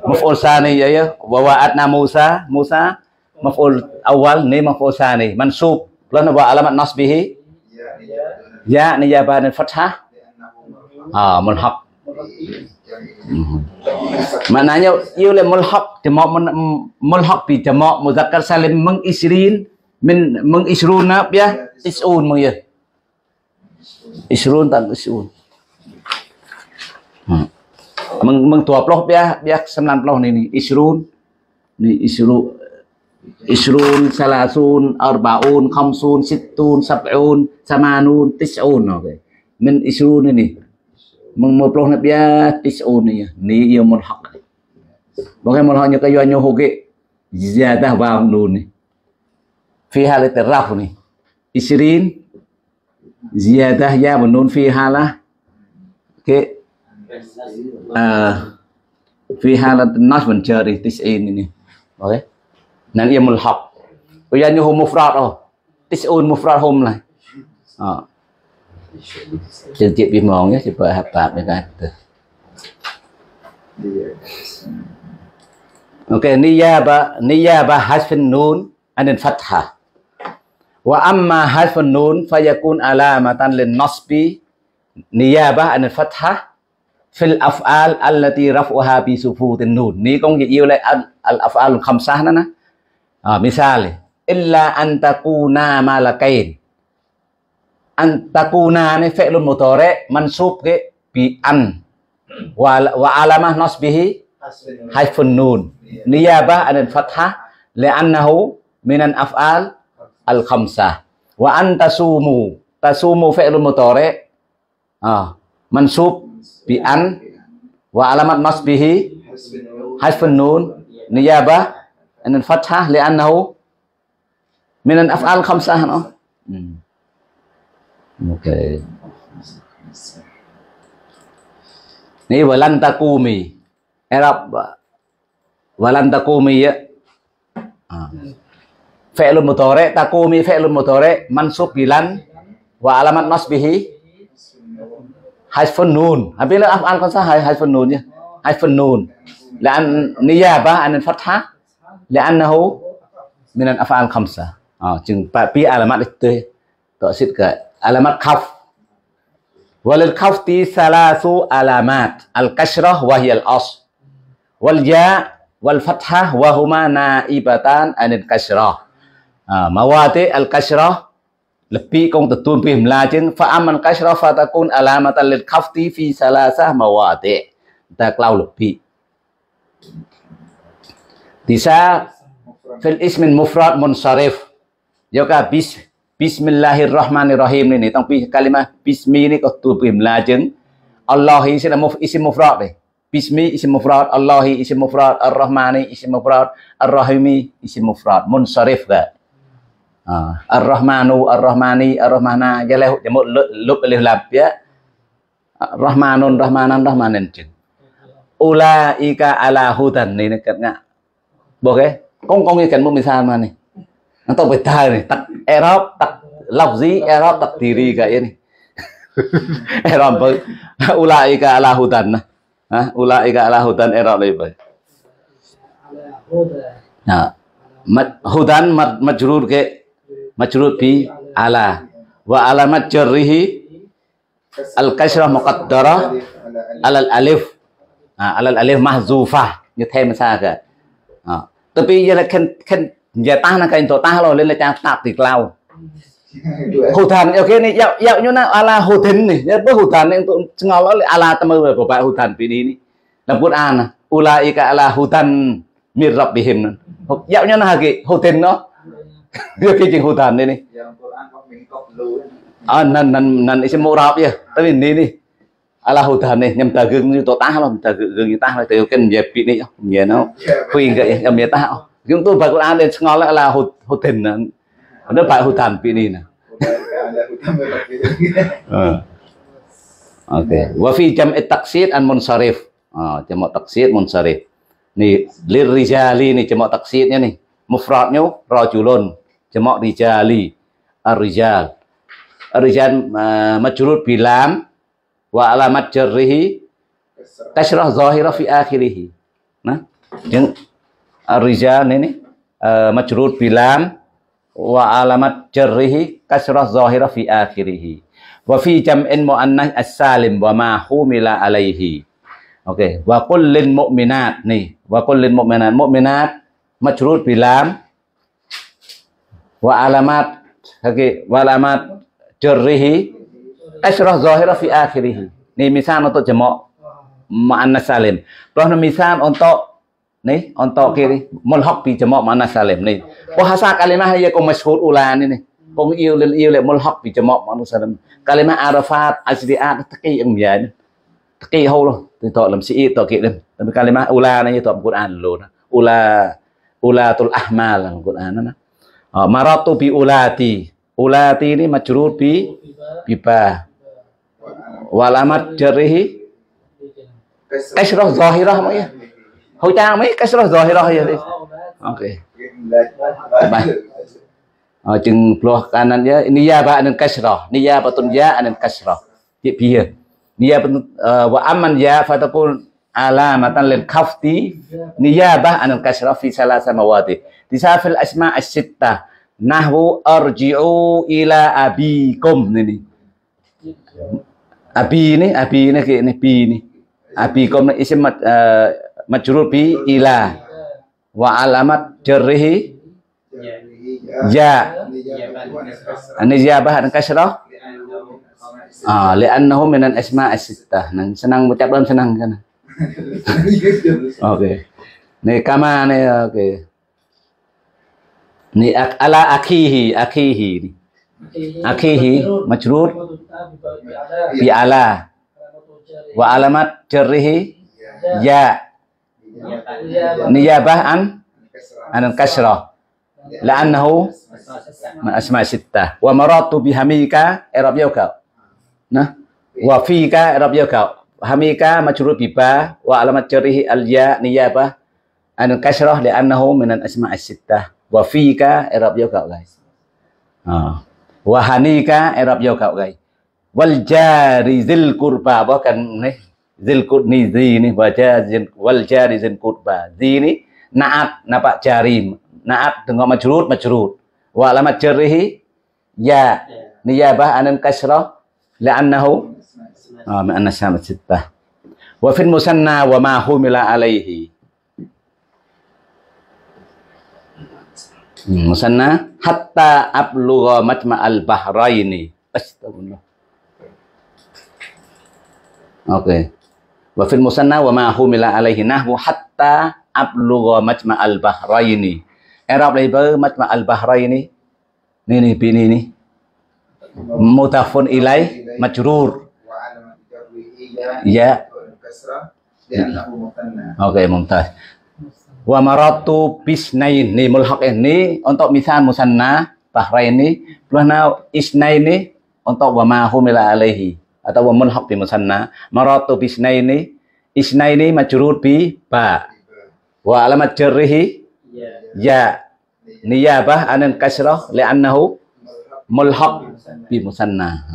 Maf'ul sani ya ya. Wa wa'atna Musa, Musa maf'ul awal ni maf'ul sani mansub. Lalu wa alamat nasbihi ya niyabah dan fathah. Ah, mulhaq. Maknanya ia le mulhaq jamak mulhaq bi jamak muzakkar salim mengisrin min mengisruna ya isun meng ya. Isrun tak isun. Hmm. Meng meng 20 ya ya 90 ni ni isrun ni isru 20 30 40 50 60 70 80 90 okay. Min 20 ini. Mengmuploh na biya 90 ni. Ni ia mun hak. Bagai mun haknya kayu anyo hoke. Ziyadah bang nun ni. Fi hal itiraf ni. 20 ziyadah ya nun fi halah ke uh, ah, fi halat nas bin jari 90 ini. Okay. Okey. Dan ia mulhaq. Uyanya hum mufrad oh. Tis'un mufrad hum lah. Ha. Jadi cik bimong ya cepat hafal dia kata. Okey, niyaba niyaba hasfun nun anil fathah. Wa amma hasfun nun fayakun alamatan lin nasbi niyabah anil fathah fil af'al allati raf'uha bi sufutin nun. Ni kong yêu lại al af'al khamsah na na. Ah, misal illa an takuna malakain. An takuna ni fi'lun mudhari mansub ke bi an wa, wa alamah nasbihi harfun nun. Niyabah anil fathah li'annahu minan af'al al khamsah. Wa an tasumu. Fi'lun mudhari ah, mansub bi an wa alamat nasbihi hasfun nun niyabah fathah li'annahu min al af'al khamsah no okay ni walan takumi Arab walan takumi ya fi'lun mudhari takumi fi'lun mudhari mansub bilan wa alamat nasbihi hasfun nun. Habis af'al kan sah hasfun nun ya. Hasfun nun. La'an niyabah an fathah لأنه من الأفعال الخمسة. آه، جنب بابي بي علامات التي تقصد علامات خف. وللخف ثلاث علامات. الكشرة وهي الأص. والياء والفتحة وهما نائبتان عن الكشرة آه مواتي الكسرة. lebih kong tetun bih melajeng fa aman kasra fatakun alamatan lil khafti fi salasah mawati tak lau Tisa fil ismin mufrad munsarif. Yoka bis Bismillahirrahmanirrahim ini. Tong kalimah bismi ini kau tu pih melajeng Allah isim muf isim mufrad deh Bismi isim mufrad. Allahi isim mufrad. Ar-Rahmani isim mufrad. Ar-Rahimi isim mufrad. Munsarif gak À, Ar-Rahmanu, Ar-Rahmani, Ar-Rahmana, cái leo một lúc leo lập ya. Rahmanun, Rahmanan, Rahmanin. Ulaika ala hudan บอกเอ้กงกงยี่กันบ่มีซามานี่นั่นต้องไปตายนี่ตักเอรอบตักลับซีเอรอบตักทีรีกะเอ้นี่เอรอบอุลาอิกะอะลาฮุตันนะฮะอุลาอิกะอะลาฮุตันเอรอบเลยไปฮะมัดฮุตันมัดมัจรูรเกมัจรูรปีอะลาวะอะลามัจริฮิ Al-Kasrah Muqaddarah Alal Alif à, Alal Alif Mahzufah Như thêm sao cả ទៅពីយេលខិនខិនយេតាណាកៃតតាឡលេនចាតាទីក្លៅ hutan này nih yau yau nào? Ala hutan nih ya apa hutan untuk ngolol ala temu bapak hutan ini ini lampun an ulaika ala hutan mir rabbihim yau nyuna hagi hutan no dia kijing hutan ini an nan nan nan isi vậy, tại vì ini nih ala nih nyam ta gừng như tổ ta mà ta gừng như ta là từ cái nhẹ bị này nhẹ nó khuyên cái nham nhẹ ta chúng tôi phải Quran lên ngon là là hụt hụt thìn nó phải hutan bị này nè Oke. Wa fi jam'i taqsid an munsarif. Ah, jamak taqsid munsarif. Nih, lir rijali nih jamak taqsidnya nih. Mufradnya rajulun. jamak rijali ar-rijal ar-rijal uh, majrur bilam wa alamat jarrihi kasrah zahirah fi akhirih. Nah yang ar-rijal ini uh, majrur bilam wa alamat jarrihi kasrah zahirah fi akhirih. Wa fi jam'in muannas as-salim wa ma humila alaihi. Oke okay. wa kullin mu'minat nih wa kullin mu'minat. Mu'minat majrur bilam wa alamat okay, wa alamat jarrihi asyrah zahirah fi akhirih. Ini misal untuk jamak muannas salim. Terus misal untuk nih untuk kiri mulhaq bi jamak muannas salim nih. Bahasa kalimah ya kong masyhur ulan ini. Lên yêu lại mulhaq bi jamak muannas salim. Kalimah arafat asdiat taqi yang biasa. Taqi hau loh. Itu làm sĩ to kiri. Tapi kalimah ula này itu Quran luôn. Ula ulatul ahmal Quran nah. Oh, maratu bi ulati. Ulati ini majrur bi biba. Wa alamat jarrihi kasrah zahirah mak ya? Hujang mai kasrah zahirah ya Lis. okey Ờ, chừng puluh kanan ya. Niyabah anan kasrah niyabatun ya anan kasrah dia biya niyabah uh, wa amman ya fatakun alamatan lil khafti. Niyabah anan kasrah fi salasa mawadi. Disafil asma as-sittah nahwu arji'u ila abikum ini abi ini abi ini kayak ini bi ini. Abikum ini isim mat- uh, majrur bi ila. Wa alamat jarrihi. Ya. An-nijabah dan kasrah ah li'annahu minan asma as-sittah. Nang senang ucap dalam senang kan? *laughs* Oke. Ni kama ni oke. Ni ak- ala akihi akihi akihi majrur bi ala. Wa alamat jarrihi. Ya. Niyabah an an kasrah. La'annahu asma sittah. Wa maratu bihamika i'rab ya kau? Nah. Wa fika i'rab ya kau? Hamika majrur bi ba wa alamat jarrihi al ya niyabah an kasrah. Li'annahu min asma sittah. Wa fika i'rab ya kau guys? Ah wa hanika i'rab ya kau guys. Wal jari zil qurba bahkan nih zil qur ni zi baca zil wal jari zil qurba zi ni naat napak jari. Naat dengan majrur majrur wa alamat jarrihi ya. Niyabah anan kasrah li'annahu ah min anna sama sittah. Wa fil musanna wa ma humila alaihi. Hmm, musanna hatta ablugha majma al bahraini astagfirullah Oke. Wa fil musanna wa ma humila alaihi nahwu hatta ablugha majma al bahraini. I'rab label majma al bahraini. Ni ni bini ni. Mudafun ilai majrur. Ya. Oke, mumtaz. Wa maratu bisnain ni mulhaq ini untuk misal musanna bahraini plus na isnaini untuk wa ma humila alaihi atau wa mulhaq bi musanna. Maratu bisnaini isnaini majrur bi ba. Wa alamat jarrihi ya. Niyabah anan kasrah li'annahu mulhaq bi musanna.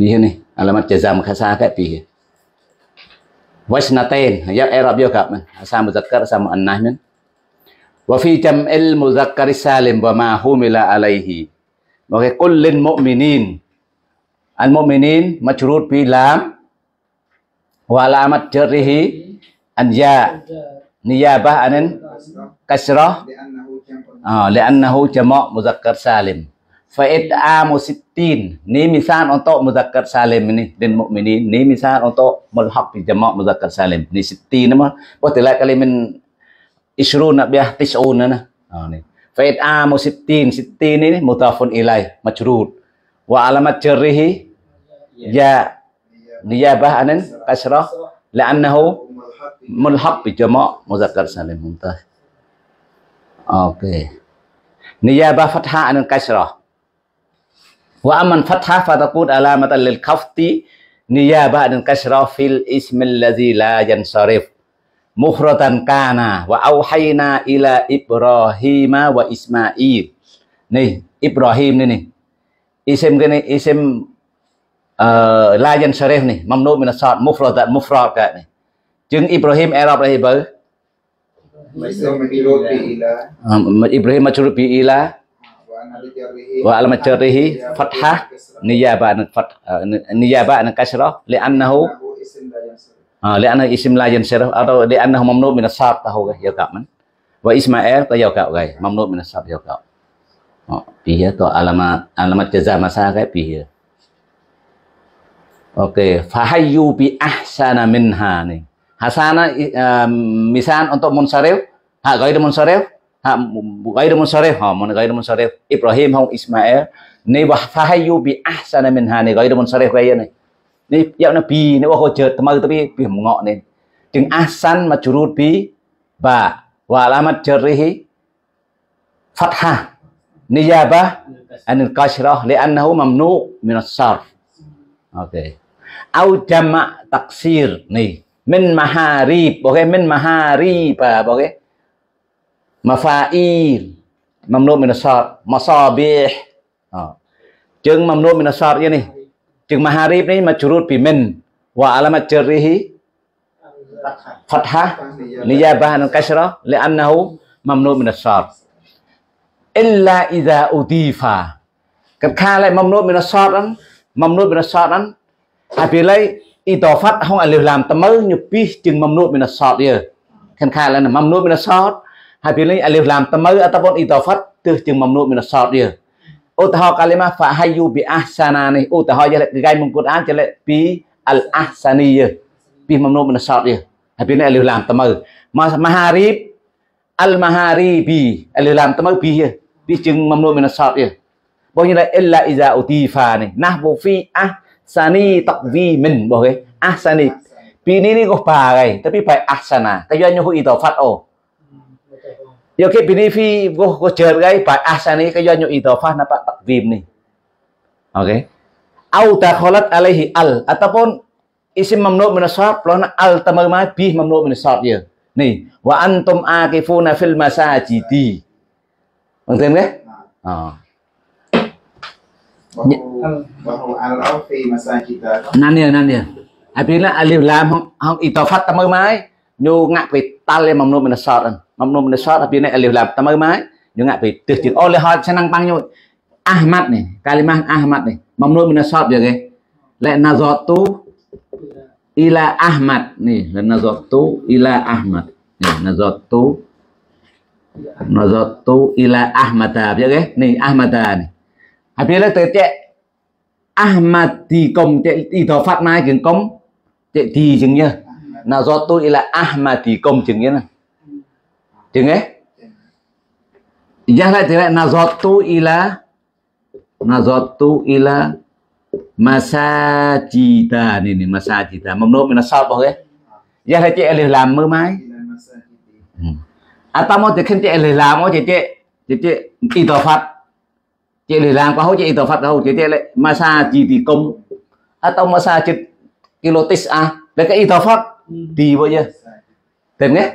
Bihi alamat jazam kasah kayak bihi wasnatain ya i'rab ya kak. Man sama muzakkar sama annah min wa fi jam'il muzakkar salim wa ma humila alaihi. Oke, kullin mu'minin. Al mu'minin majrur bi lam wa alamat jarrihi an ya. Niyabah anan kasrah ah li'annahu jama' muzakkar salim fa it'amu sittin. Ni misal untuk muzakkar salim ini dan mukminin ni misal untuk mulhaq bi jama' muzakkar salim. Ni sittin mah wa tilak kali min isruna biah tis'una nah ah ni. Fa it'amu sittin. Sittin ini mudhafun ilai majrur. Wa alamat jarrihi ya niyabah anan kasrah. Li'annahu mulhaq bi jama' muzakkar salim. Mumtaz oke niyabah fathah anan kasrah وأما الفتحة فتكون علامة للخفض نيابة عن الكسرة في الاسم الذي لا ينصرف مخرة كان وأوحينا إلى إبراهيم وإسماعيل nih Ibrahim ini nih isim gini isim uh, layan syarif nih mamnu min asad mufrad mufrad kat nih jeung Ibrahim Arab lah ibal Ibrahim majrur bi ila wa alamat jarrihi fathah niyabah an fat uh, niyabah an kasrah li'annahu ah li'anna isim la yansarif atau li'annahu mamnu min as-sad tahu ke ya man wa ismail ta ya kak gai mamnu min as-sad ya to alamat alamat jaza masa kai biya Oke, fahayyu bi ahsana minha nih. Hasana misal untuk munsarif, ha gairu munsarif, ha gairu munsarif, ha mun gairu munsarif. Ibrahim hong Ismail, ni wah fahayyu bi ahsana minha nih gairu munsarif gaya nih. Ni ya nabi ni wah hujat temau tapi bi ngok nih. Jeung ahsan majrur bi ba wa alamat jarrihi fathah niyabah anil kasrah li'annahu mamnu min as-sarf Okey. Au jama' taksir ni. Min maharib. Okey, min maharib. Okey. mafa'il mamnu min asar masabih ជើងមមនួនមានអសរនេះជើងមហារីបនេះមកជ្រូតពីមិនវ៉ាអាឡាមជរីហ៊ីផតហានិយាបានឹងកាសរលីអានណូមមនួនមានអសរអ៊ីឡាអ៊ីហ្សាអ៊ូឌីហ្វាកត់ខាឡៃមមនួនមានអសរអានមមនួនមានអសរអានអាពីឡៃអ៊ីតហ្វាត់ហងអលីឡាមតមើញពីជើងមមនួនមានអសរយើខានខាឡៃមមនួនមានអសរ mamnu min asar an apabila idafat hong alif lam tamu nyupih jeung mamnu min asar dia. Kan khala mamnu min asar apabila alif lam tamu ataupun idafat teuh jeung mamnu min asar dia. ឧទាហរណ៍កាលីម៉ាហ្វាហាយូប៊ីអាសាណានេះឧទាហរណ៍យកគេមុនគុតអានចលេពីអលអាសានីយពីមនោមនសោតយហើយពីនេះអលីឡាមតមើមហារីបអលមហារីប៊ីអលីឡាមតមើពីពីជឹងមនោមនសោតយបងនេះអ៊ីឡាអ៊ីហ្សាអ៊ូទីហ្វានេះណាស់បូហ្វីអាសានីតកវីមិនបងគេអាសានីពីនេះនេះក៏បាហើយតែពីបែអាសាណាតែយកញូអ៊ីតហ្វាត់អូ Yo ke binifi go go jer gai pa ahsani ka yo nyu idhofah napa takdim ni. Oke. Okay. Au dakhalat alaihi al ataupun isim mamnu min asab lona al tamama bi mamnu min asab ya. Nih, wa antum akifuna fil masajidi. Ngerti nggih? Oh. Wahu al fi masajida. Nan ya, nan ya. Apabila alif lam hong hong idhofat tamama nyu ngak pe tal ya mamnu min asab ngom nôm nó sót ở phía này liều làm tâm ơi mái. Nhưng ngại phải từ tiếng ôi, lê hoa sẽ năng băng nhau Ahmad này Kaliman Ahmad này. Mong nôm nó sót giờ cái lại là giọt tu ila Ahmad nè, là là giọt tu ila Ahmad nè, là giọt tu nó giọt tu ila Ahmada à, biết cái? Này Ahmada à này. Hãy biết là tới chạy. Ahmad thì công chạy thì thọ phát mai chừng công. Chạy thì chừng nhá. Là do tôi là Ahmad thì công chừng nhá. này Dengar? Janganlah tidak nazatu ila nazatu ila masajida mình ni masajida mamnu min asab ok janganlah cik alif làm mơ mai atamo thì khen cik alif lam ó cik cik cik idafat cik alif lam có hô cik idafat công. À ta masajidi kum atau kilo kilotis à? Là cái idafat đi bao giờ Dengar?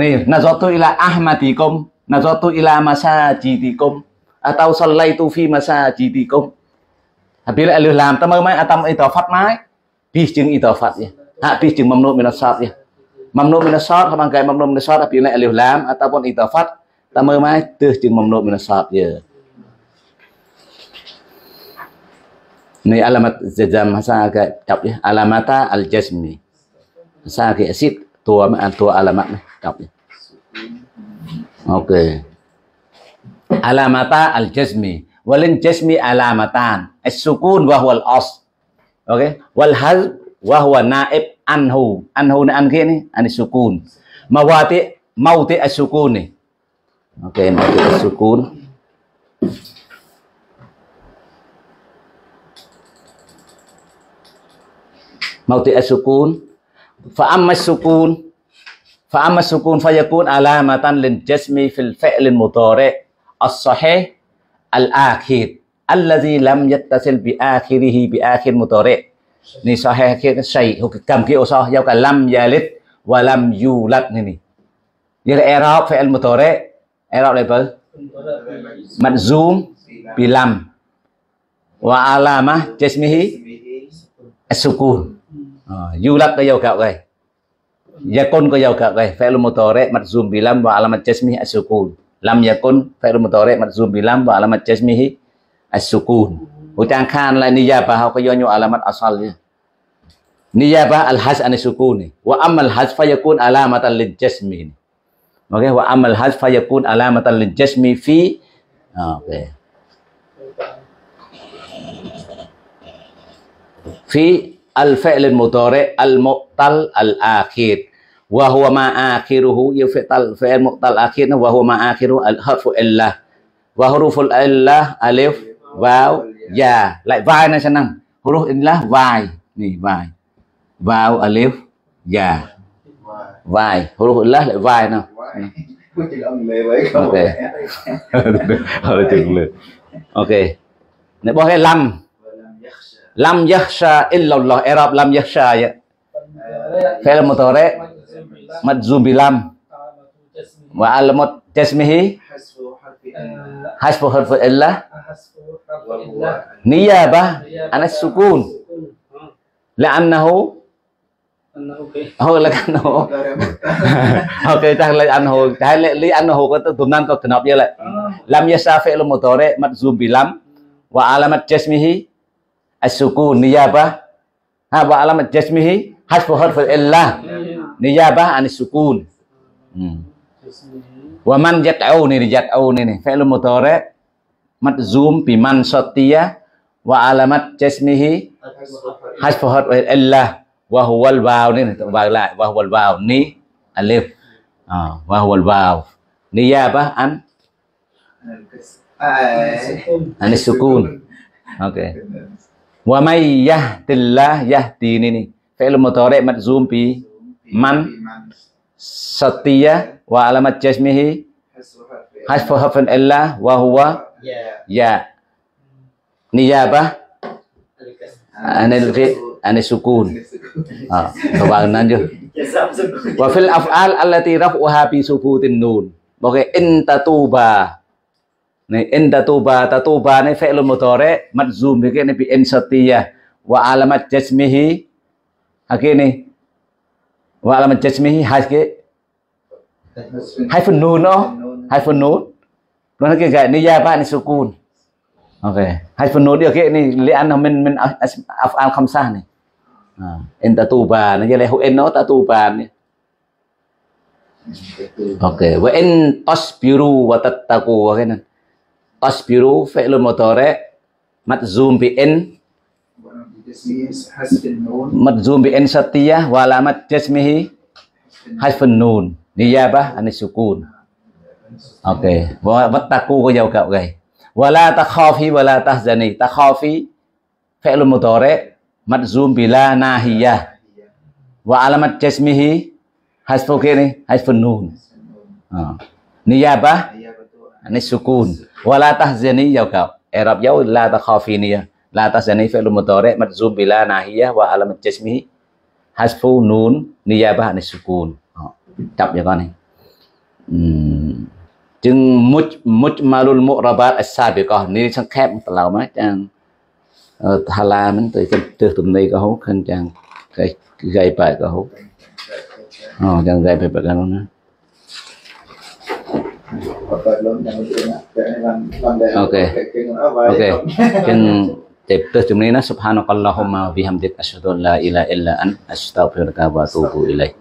này là do tôi ila ahmadi công, là do tôi là masa chỉ tỷ công. À tao son lay tu phi masa chỉ tỷ công. À biết lại lừa làm tao mơ máy à tâm ấy tao phát máy. Pi chừng ý tao phát gì? À pi chừng mầm nôm mình nó sát gì? Mầm nôm mình nó sát hoặc bằng cái mầm nôm mình nó sát à, à này alamat jazam masa cái tập alamat al jazmi masa cái asid tua tua alamat nih đọc đi ok alamata al jazmi walin jazmi alamatan. As-sukun wa huwa al-as ok wal hal wa huwa naib anhu. Anhu ni an kia ni? An sukun mawati mauti as-sukun ni. Ok mauti as-sukun. Mauti as-sukun fa amma as-sukun فأما السكون فأما السكون فيكون علامة للجسم في الفعل المضارع الصحيح الآخر الذي لم يتصل بآخره بآخر مضارع. ني صحيح كده شيء. هو كم كي صح يو لم يلد ولم يولد. ني يعني إعراب فعل مضارع. إعراب ليه مجزوم بلم. وعلامة جسمه السكون. Dấu cạo rồi yakun ko yaw ka kay fi'l mudhari majzum wa alamat jasmihi as-sukun lam yakun fi'l mudhari majzum bi lam wa alamat jasmihi as-sukun hutang khan la niyabah nyu alamat asalnya niyabah al-haz an sukuni wa amal haz fa yakun alamatan lil jasmi oke wa amal haz fa yakun alamatan lil jasmi fi oke fi الفعل المضارع المقتل الأخير وهو ما آخره يفعل فعل مقتل أخير وهو ما آخره الحرف إلا وحروف الإلا ألف واو ya lại vai này xem năng huruf illah vai này vai vào alif ya vai huruf illah lại vai nào ok ok nếu bỏ cái lăng lam yahsha illallah i'rab lam yahsha ya fi'il mudhari majzum bilam *laughs* wa alamat jasmihi حذف حرف hasbu harfu إلا illah وهو niyabah anas sukun la'annahu أنه كيف oh la'annahu مضارع مرتفع. okay tak la'annahu tak li'annahu ko tu tunan ko kenap ya la lam yasa as-sukun niyabah. Apa alamat jasmihi. Hasfu harful illah. Niyabah anis sukun. Hmm. wa man jat'auni jat'auni ini fi'il mudhari. Madzum biman sotia. wa alamat jasmihi. Hasfu harful illah. Wa huwal waw ini wa huwal waw ni. Alif. Ah wa huwal waw. Niyabah an? Anis sukun. Oke okay. Wa may yahdillah yahdini nih. Fi'il mudhari' madzum bi man setia wa alamat jasmihi hasfu hafan illah wa huwa ya. ya. Niyabah anil anil sukun. Ah, kebangunan jo. Wa fil af'al allati raf'uha bi subutin nun. Oke, in tatuba Nih, in tatuba, tatuba ni fi'lun mudhari majzum bi ni bi in satiyah wa alamat jasmihi hakini wa alamat jasmihi haske haifun nun oh haifun nun Mana ke gak ni ya pak ni sukun. Oke, haifun nun dia ke ni li'anna min min af'al khamsah ni. Ha, in tatuba ni jadi hu in no tatuba ni. Oke, wa in tasbiru wa tattaqu wa kana. Aspiru fi'lu mudhari madzum bi in madzum bi satiyah wa alamat jasmihi hasfun nun. Niyabah anis sukun. Oke okay. wattaqu ko yaw ka okay. wala takhafi wala tahzani. Takhafi fi'lu mudhari madzum bila nahiyah. Wa alamat jasmihi hasfu kini hasfun niyabah នេះសុគូនវឡាតាហ្សានីយកោអេរ៉ាប់យកឡាតាខោហ្វីនីឡាតាហ្សានីហ្វិលមូតរ៉េម៉ាត់ស៊ូប៊ីឡាណាហ៊ីយ៉ាវ៉ាអាឡាមជិស្មីហាសហ្វូនូននីយ៉ាបានេះសុគូនចាប់យកនេះจึงมุจมุจมาลุลมุรบาตอัสซาบิกอนี่ช่างแคบตะเหล่ามาจังเอ่อทาลามันตัวจะตึกตุนนี้ก็ฮู้คันจังไกไกไปก็ฮู้อ๋อจังไกไปไปกันนะ tiếp từ tụm này nó subhanakallahumma wa bihamdik asyhadu an la ilaha illa an astaghfiruka wa atubu ilaik.